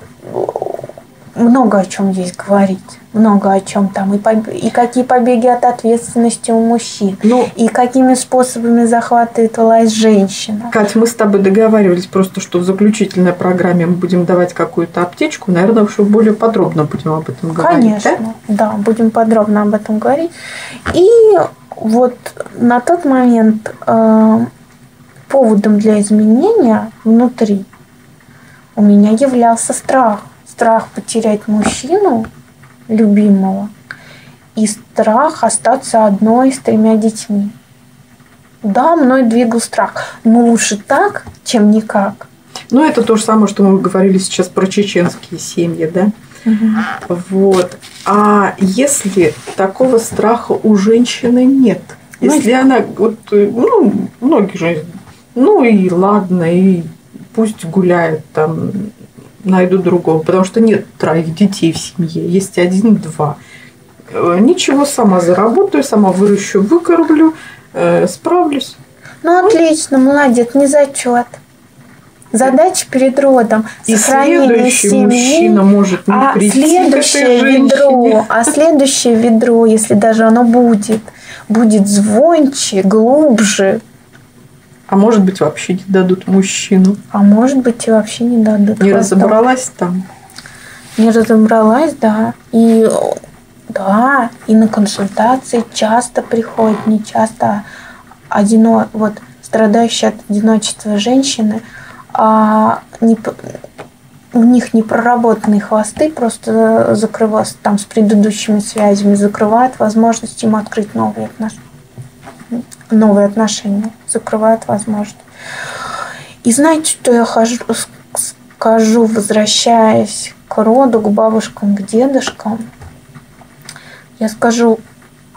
много о чем здесь говорить. Много о чем там. И, поб... и какие побеги от ответственности у мужчин. Ну, и какими способами захватывает власть женщина. Катя, мы с тобой договаривались просто, что в заключительной программе мы будем давать какую-то аптечку. Наверное, еще более подробно будем об этом говорить. Конечно, да? да, будем подробно об этом говорить. И вот на тот момент э, поводом для изменения внутри у меня являлся страх страх потерять мужчину любимого и страх остаться одной с тремя детьми. Да, мной двигал страх. Но лучше так, чем никак. Ну, это то же самое, что мы говорили сейчас про чеченские семьи, да? Угу. Вот. А если такого страха у женщины нет, ну, если она, вот, ну, многие же, ну и ладно, и пусть гуляет там найду другого, потому что нет троих детей в семье, есть один-два. Э, ничего, сама заработаю, сама выращу, выкормлю, э, справлюсь. Ну, отлично, молодец, не зачет. Задача перед родом и следующий семьи, мужчина может не а прийти следующее к этой ведро, а следующее ведро, если даже оно будет, будет звонче, глубже, а может быть, вообще не дадут мужчину. А может быть, и вообще не дадут. Не разобралась там? Не разобралась, да. И Да, и на консультации часто приходят, не часто, а одино, вот страдающие от одиночества женщины, а не, у них не проработанные хвосты просто закрываются там с предыдущими связями, закрывают возможность им открыть новые отношения. Новые отношения закрывают возможность. И знаете, что я хожу, скажу, возвращаясь к роду, к бабушкам, к дедушкам? Я скажу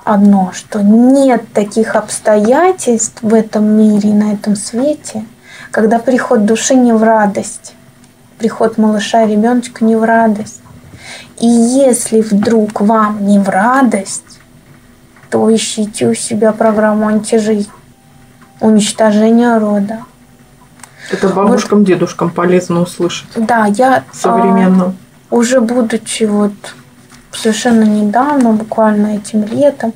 одно, что нет таких обстоятельств в этом мире и на этом свете, когда приход души не в радость, приход малыша, ребеночка не в радость. И если вдруг вам не в радость, то ищите у себя программу антижизнь, уничтожение рода. Это бабушкам, вот, дедушкам полезно услышать. Да, я современно. А, уже будучи вот совершенно недавно, буквально этим летом,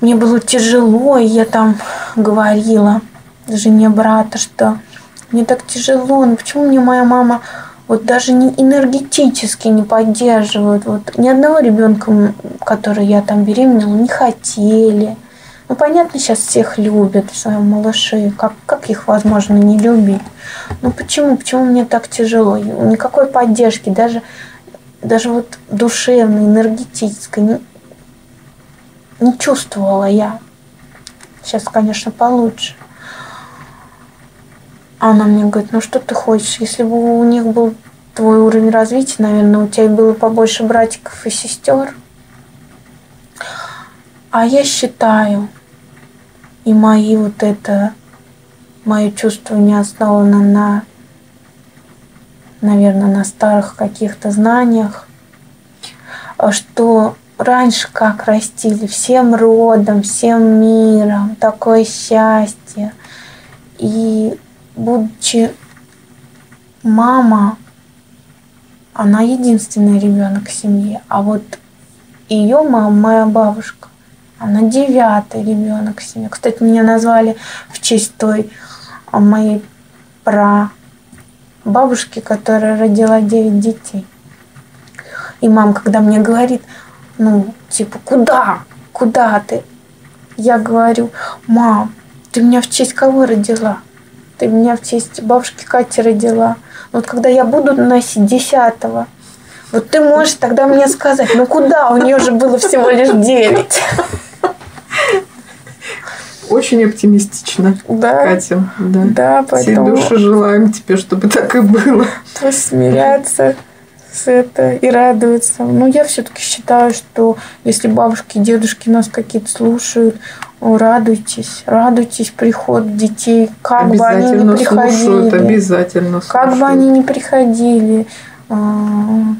мне было тяжело, и я там говорила жене брата, что мне так тяжело, ну почему мне моя мама вот даже не энергетически не поддерживает. Вот ни одного ребенка, который я там беременела, не хотели. Ну, понятно, сейчас всех любят в своем малыше. Как, как их возможно не любить? Ну, почему? Почему мне так тяжело? Никакой поддержки, даже, даже вот душевной, энергетической не, не чувствовала я. Сейчас, конечно, получше. Она мне говорит, ну что ты хочешь, если бы у них был твой уровень развития, наверное, у тебя было побольше братиков и сестер. А я считаю, и мои вот это, мое чувство не основано на, наверное, на старых каких-то знаниях, что раньше как растили всем родом, всем миром, такое счастье. И будучи мама, она единственный ребенок в семье, а вот ее мама, моя бабушка, она девятый ребенок в семье. Кстати, меня назвали в честь той а, моей про бабушки, которая родила девять детей. И мама, когда мне говорит, ну, типа, куда? Куда ты? Я говорю, мам, ты меня в честь кого родила? Ты меня в честь бабушки Кати родила. Вот когда я буду носить десятого, вот ты можешь тогда мне сказать, ну куда? У нее же было всего лишь девять. Очень оптимистично, да, Катя. Да, да поэтому... Всей души желаем тебе, чтобы так и было. Пусть смиряться с это и радуются. Но я все-таки считаю, что если бабушки и дедушки нас какие-то слушают, радуйтесь, радуйтесь приход детей, как бы они ни приходили. Слушают, обязательно слушают. Как бы они ни приходили, а,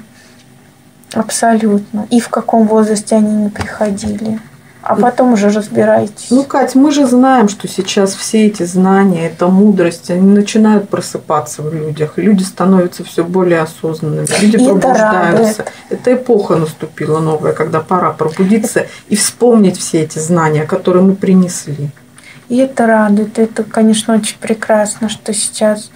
абсолютно. И в каком возрасте они не приходили а потом уже разбирайтесь. Ну, Кать, мы же знаем, что сейчас все эти знания, эта мудрость, они начинают просыпаться в людях. Люди становятся все более осознанными, люди и пробуждаются. Это, это эпоха наступила новая, когда пора пробудиться и вспомнить все эти знания, которые мы принесли. И это радует. Это, конечно, очень прекрасно, что сейчас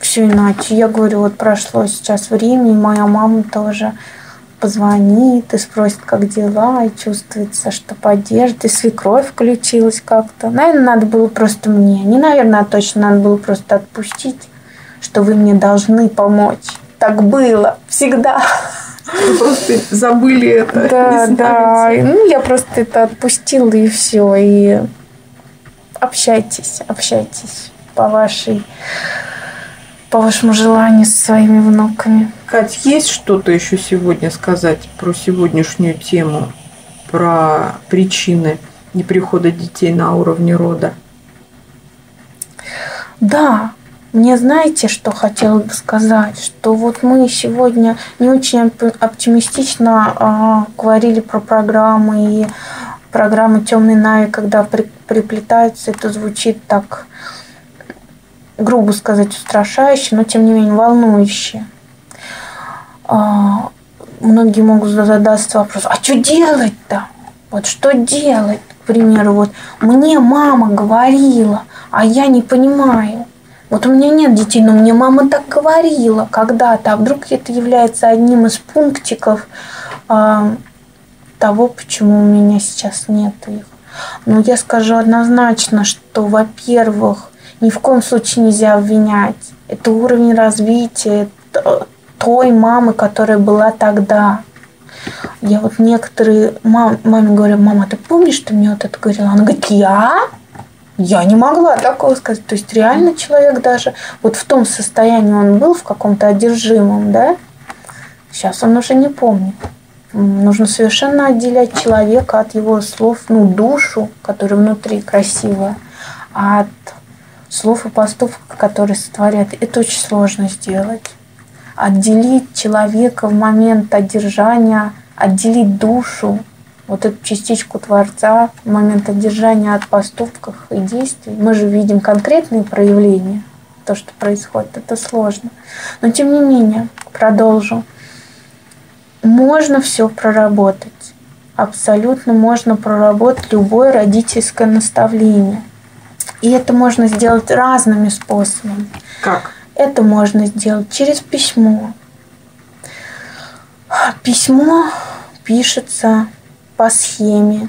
все иначе. Я говорю, вот прошло сейчас время, и моя мама тоже позвонит и спросит, как дела, и чувствуется, что поддержит, и свекровь включилась как-то. Наверное, надо было просто мне, не наверное, а точно надо было просто отпустить, что вы мне должны помочь. Так было всегда. Вы просто забыли это. Да, да. Ну, я просто это отпустила, и все. И общайтесь, общайтесь по вашей по вашему желанию со своими внуками. Кать, есть что-то еще сегодня сказать про сегодняшнюю тему, про причины неприхода детей на уровне рода? Да, мне знаете, что хотела бы сказать, что вот мы сегодня не очень оптимистично а, говорили про программы и программы темной нави, когда при, приплетаются, это звучит так грубо сказать, устрашающе, но тем не менее волнующе. А, многие могут задаться вопрос, а что делать-то? Вот что делать? К примеру, вот мне мама говорила, а я не понимаю. Вот у меня нет детей, но мне мама так говорила когда-то, а вдруг это является одним из пунктиков а, того, почему у меня сейчас нет их. Но я скажу однозначно, что, во-первых, ни в коем случае нельзя обвинять. Это уровень развития той мамы, которая была тогда. Я вот некоторые мам, маме говорю, мама, ты помнишь, что мне вот это говорила? Она говорит, я? Я не могла такого сказать. То есть реально человек даже вот в том состоянии он был, в каком-то одержимом, да? Сейчас он уже не помнит. Нужно совершенно отделять человека от его слов, ну, душу, которая внутри красивая, от слов и поступков, которые сотворят. Это очень сложно сделать. Отделить человека в момент одержания, отделить душу, вот эту частичку Творца, в момент одержания от поступков и действий. Мы же видим конкретные проявления, то, что происходит. Это сложно. Но тем не менее, продолжу можно все проработать. Абсолютно можно проработать любое родительское наставление. И это можно сделать разными способами. Как? Это можно сделать через письмо. Письмо пишется по схеме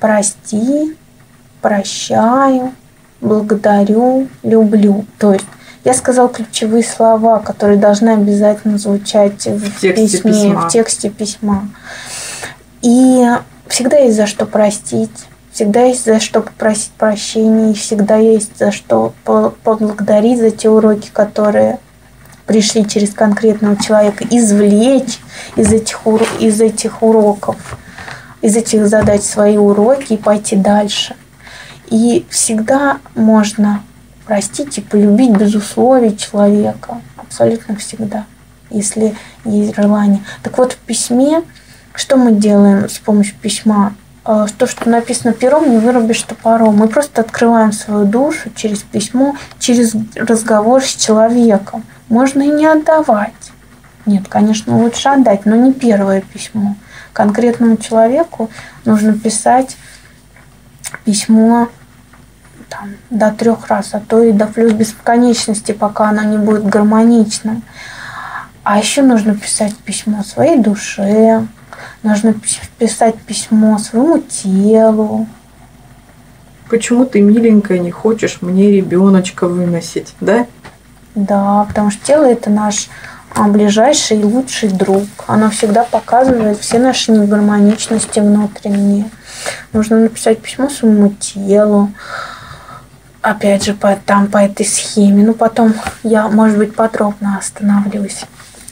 «прости», «прощаю», «благодарю», «люблю». То есть я сказал ключевые слова, которые должны обязательно звучать в, тексте письме, письма. в тексте письма. И всегда есть за что простить, всегда есть за что попросить прощения, и всегда есть за что поблагодарить за те уроки, которые пришли через конкретного человека, извлечь из этих, из этих уроков, из этих задач свои уроки и пойти дальше. И всегда можно простить и полюбить без условий человека. Абсолютно всегда, если есть желание. Так вот, в письме, что мы делаем с помощью письма? А, то, что написано пером, не вырубишь топором. Мы просто открываем свою душу через письмо, через разговор с человеком. Можно и не отдавать. Нет, конечно, лучше отдать, но не первое письмо. Конкретному человеку нужно писать письмо там, до трех раз, а то и до плюс бесконечности, пока оно не будет гармоничным. А еще нужно писать письмо своей душе, нужно писать письмо своему телу. Почему ты, миленькая, не хочешь мне ребеночка выносить, да? Да, потому что тело это наш а, ближайший и лучший друг. Оно всегда показывает все наши негармоничности внутренние. Нужно написать письмо своему телу, опять же, по, там по этой схеме. Ну, потом я, может быть, подробно остановлюсь.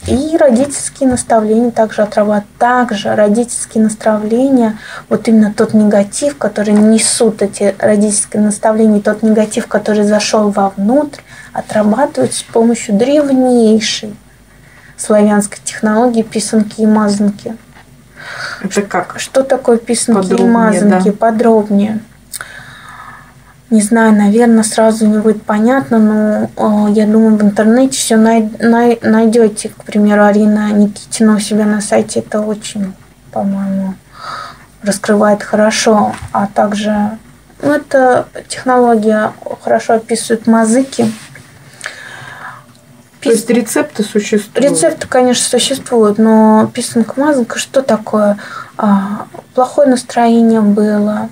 И родительские наставления также отрабатывают. Также родительские наставления, вот именно тот негатив, который несут эти родительские наставления, тот негатив, который зашел вовнутрь, отрабатывают с помощью древнейшей славянской технологии писанки и мазанки. Это как? Что такое писанки Подробнее, и мазанки? Да. Подробнее. Не знаю, наверное, сразу не будет понятно, но э, я думаю, в интернете все най- най- найдете. К примеру, Арина Никитина у себя на сайте это очень, по-моему, раскрывает хорошо. А также ну, эта технология хорошо описывает мазыки. То есть рецепты существуют? Рецепты, конечно, существуют, но писанка-мазанка что такое? А, плохое настроение было,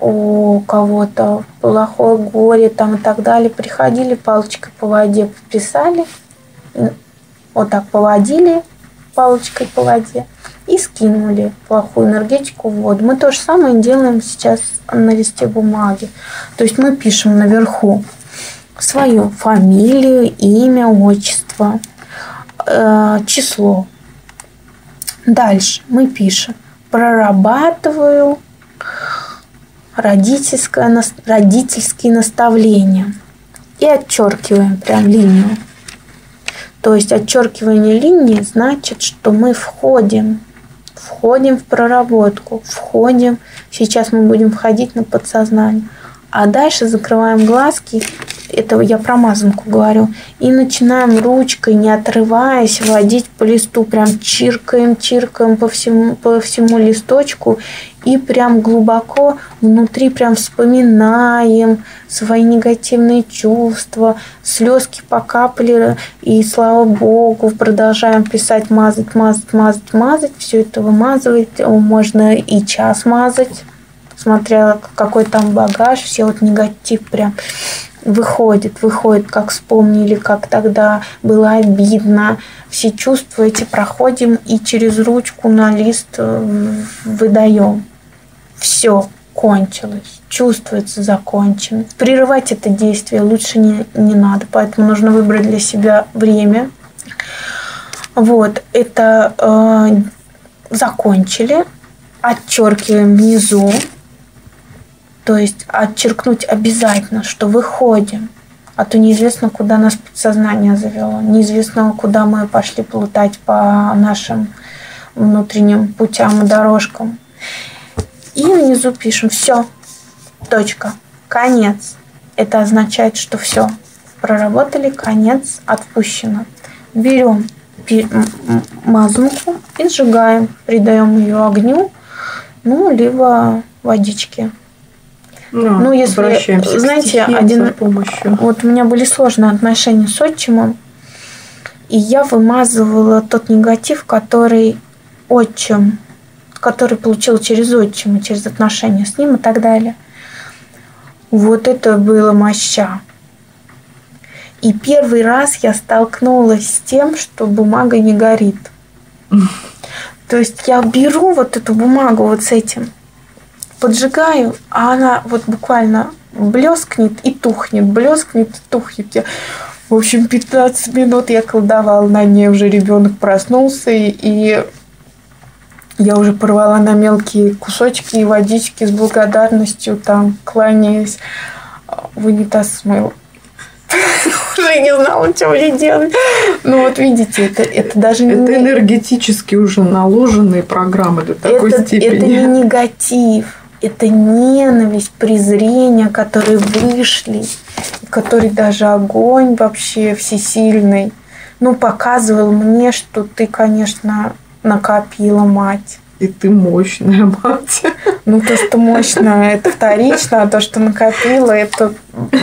у кого-то плохое горе там и так далее, приходили палочкой по воде, подписали, вот так поводили палочкой по воде и скинули плохую энергетику в воду. Мы то же самое делаем сейчас на листе бумаги. То есть мы пишем наверху свою фамилию, имя, отчество, э, число. Дальше мы пишем прорабатываю родительское, родительские наставления. И отчеркиваем прям линию. То есть отчеркивание линии значит, что мы входим, входим в проработку, входим, сейчас мы будем входить на подсознание. А дальше закрываем глазки это я про мазанку говорю, и начинаем ручкой, не отрываясь, водить по листу, прям чиркаем, чиркаем по всему, по всему листочку, и прям глубоко внутри прям вспоминаем свои негативные чувства, слезки покапали, и слава богу, продолжаем писать, мазать, мазать, мазать, мазать, все это вымазывать, можно и час мазать, смотря какой там багаж, все вот негатив прям выходит, выходит, как вспомнили, как тогда было обидно. Все чувства эти проходим и через ручку на лист э, выдаем. Все кончилось, чувствуется закончен. Прерывать это действие лучше не, не надо, поэтому нужно выбрать для себя время. Вот, это э, закончили, отчеркиваем внизу, то есть отчеркнуть обязательно, что выходим. А то неизвестно, куда нас подсознание завело. Неизвестно, куда мы пошли плутать по нашим внутренним путям и дорожкам. И внизу пишем все. Точка. Конец. Это означает, что все. Проработали, конец, отпущено. Берем мазанку и сжигаем. Придаем ее огню, ну, либо водичке. Да, ну, если, знаете, один, помощью. вот у меня были сложные отношения с отчимом, и я вымазывала тот негатив, который отчим, который получил через отчима, через отношения с ним и так далее. Вот это было моща. И первый раз я столкнулась с тем, что бумага не горит. <laughs> То есть я беру вот эту бумагу вот с этим, поджигаю, а она вот буквально блескнет и тухнет, блескнет и тухнет. Я, в общем, 15 минут я колдовала на ней, уже ребенок проснулся, и я уже порвала на мелкие кусочки и водички с благодарностью, там, кланяясь в унитаз смыл. <laughs> Уже не знала, что мне делать. Ну вот видите, это, это даже это не... энергетически уже наложенные программы до такой это, степени. Это не негатив это ненависть, презрение, которые вышли, который даже огонь вообще всесильный, ну, показывал мне, что ты, конечно, накопила мать. И ты мощная мать. Ну, то, что мощная, это вторично, а то, что накопила, это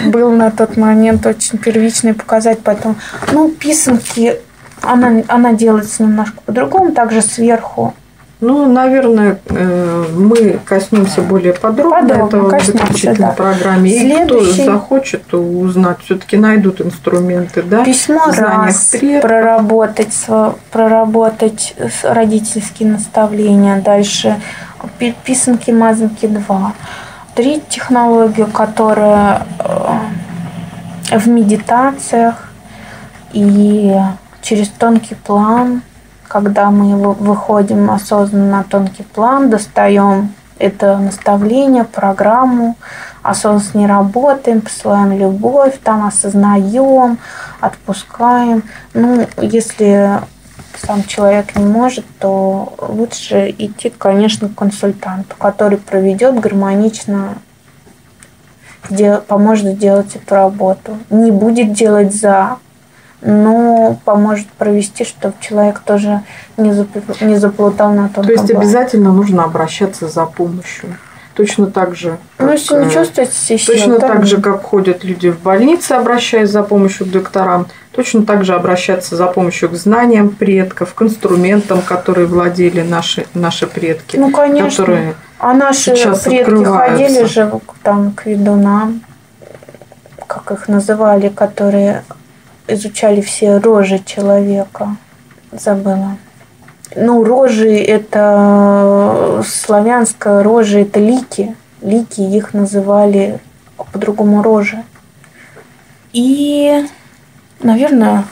был на тот момент очень первичный показать. Поэтому, ну, писанки, она, она делается немножко по-другому, также сверху ну, наверное, э, мы коснемся более подробно, подробно этого в заключительной да. программе. Следующий... И кто захочет узнать, все-таки найдут инструменты, да? Письмо раз, проработать, проработать родительские наставления, дальше писанки, мазанки два. Три технологию, которая э, в медитациях и через тонкий план – когда мы выходим осознанно на тонкий план, достаем это наставление, программу, осознанно с ней работаем, посылаем любовь, там осознаем, отпускаем. Ну, если сам человек не может, то лучше идти, конечно, к консультанту, который проведет гармонично, поможет сделать эту работу. Не будет делать за, но поможет провести, чтобы человек тоже не, запл- не заплутал на том. То есть плане. обязательно нужно обращаться за помощью. Точно так же. Ну, если не э, чувствуете себя, Точно так, так же, как ходят люди в больнице, обращаясь за помощью к докторам, точно так же обращаться за помощью к знаниям предков, к инструментам, которые владели наши, наши предки. Ну, конечно. Которые а наши предки ходили же там к ведунам, как их называли, которые изучали все рожи человека. Забыла. Ну, рожи это славянская рожи это лики. Лики их называли по-другому рожи. И, наверное,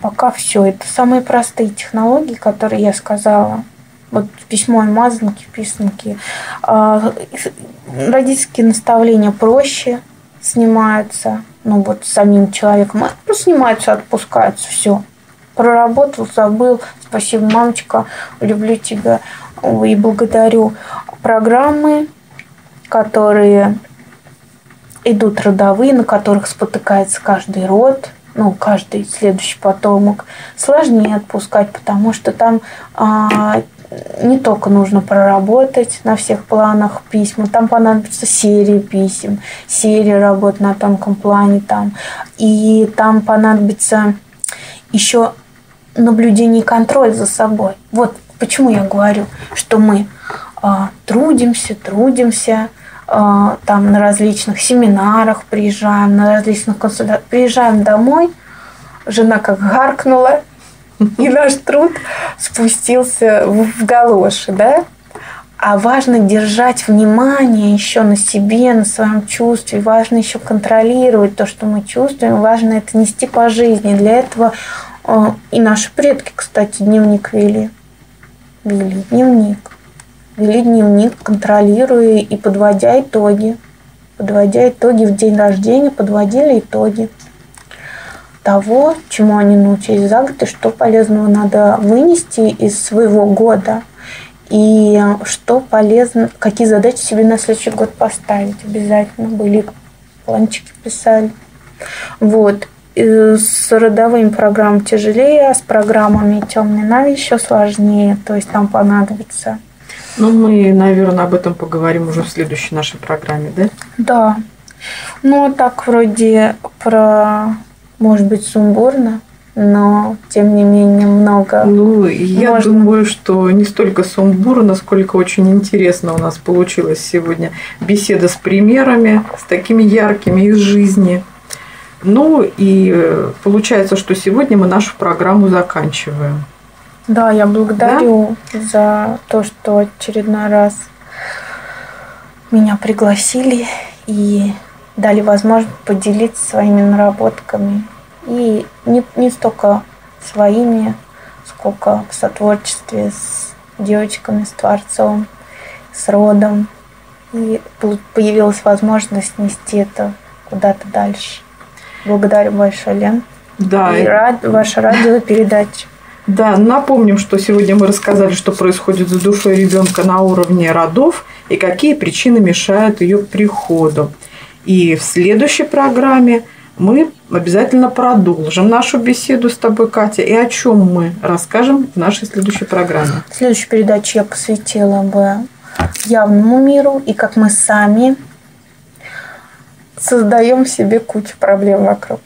пока все. Это самые простые технологии, которые я сказала. Вот письмо и мазанки, писанки. А, родительские наставления проще снимаются ну вот самим человеком, а снимаются, отпускаются, все. Проработал, забыл, спасибо, мамочка, люблю тебя и благодарю. Программы, которые идут родовые, на которых спотыкается каждый род, ну, каждый следующий потомок, сложнее отпускать, потому что там а, не только нужно проработать на всех планах письма, там понадобится серия писем, серия работ на тонком плане там, и там понадобится еще наблюдение и контроль за собой. Вот почему я говорю, что мы а, трудимся, трудимся, а, там на различных семинарах приезжаем, на различных консультациях, приезжаем домой, жена как гаркнула, и наш труд спустился в галоши, да? А важно держать внимание еще на себе, на своем чувстве. Важно еще контролировать то, что мы чувствуем. Важно это нести по жизни. Для этого э, и наши предки, кстати, дневник вели. Вели дневник. Вели дневник, контролируя и подводя итоги. Подводя итоги в день рождения, подводили итоги того, чему они научились за год, и что полезного надо вынести из своего года, и что полезно, какие задачи себе на следующий год поставить обязательно. Были планчики писали. Вот. И с родовыми программами тяжелее, а с программами темной нави еще сложнее. То есть там понадобится. Ну, мы, наверное, об этом поговорим уже в следующей нашей программе, да? Да. Ну, так вроде про может быть сумбурно, но тем не менее много. Ну, я можно... думаю, что не столько сумбурно, сколько очень интересно у нас получилась сегодня беседа с примерами, с такими яркими из жизни. Ну и э, получается, что сегодня мы нашу программу заканчиваем. Да, я благодарю да? за то, что очередной раз меня пригласили и дали возможность поделиться своими наработками. И не, не столько своими, сколько в сотворчестве с девочками, с Творцом, с родом. И появилась возможность нести это куда-то дальше. Благодарю большое, Лен. Да. И рад, ваша радиопередача. Да, напомним, что сегодня мы рассказали, что происходит с душой ребенка на уровне родов и какие причины мешают ее приходу. И в следующей программе мы обязательно продолжим нашу беседу с тобой, Катя. И о чем мы расскажем в нашей следующей программе. Следующую передачу я посвятила бы явному миру и как мы сами создаем себе кучу проблем вокруг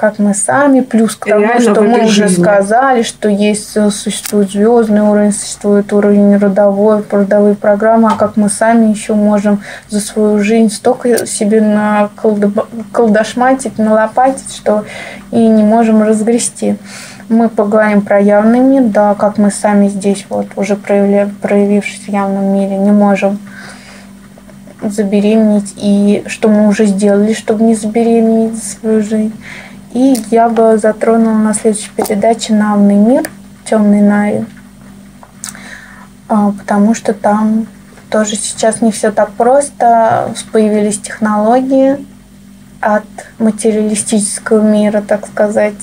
как мы сами, плюс к тому, Реально что мы уже жизни. сказали, что есть э, существует звездный уровень, существует уровень родовой, родовые программы, а как мы сами еще можем за свою жизнь столько себе на колдошматить, налопатить, что и не можем разгрести. Мы поговорим про явный мир, да, как мы сами здесь, вот уже проявля, проявившись в явном мире, не можем забеременеть, и что мы уже сделали, чтобы не забеременеть за свою жизнь. И я бы затронула на следующей передаче «Навный мир», «Темный Нави», а, потому что там тоже сейчас не все так просто. Появились технологии от материалистического мира, так сказать,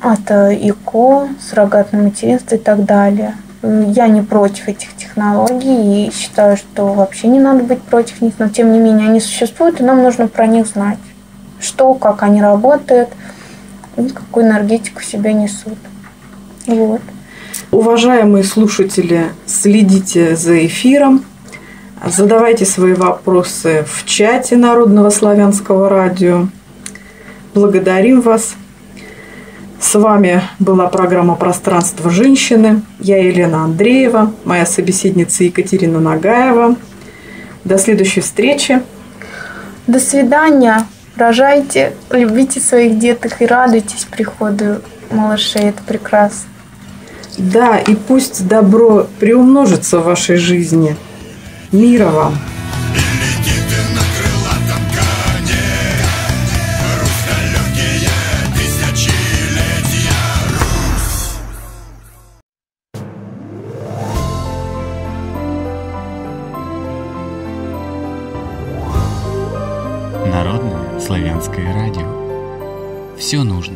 от ИКО, суррогатное материнство и так далее. Я не против этих технологий и считаю, что вообще не надо быть против них, но тем не менее они существуют, и нам нужно про них знать что, как они работают и какую энергетику в себе несут. Вот. Уважаемые слушатели, следите за эфиром, задавайте свои вопросы в чате Народного славянского радио. Благодарим вас. С вами была программа «Пространство женщины». Я Елена Андреева, моя собеседница Екатерина Нагаева. До следующей встречи. До свидания. Рожайте, любите своих деток и радуйтесь приходу малышей. Это прекрасно. Да, и пусть добро приумножится в вашей жизни. Мира вам! Все нужно.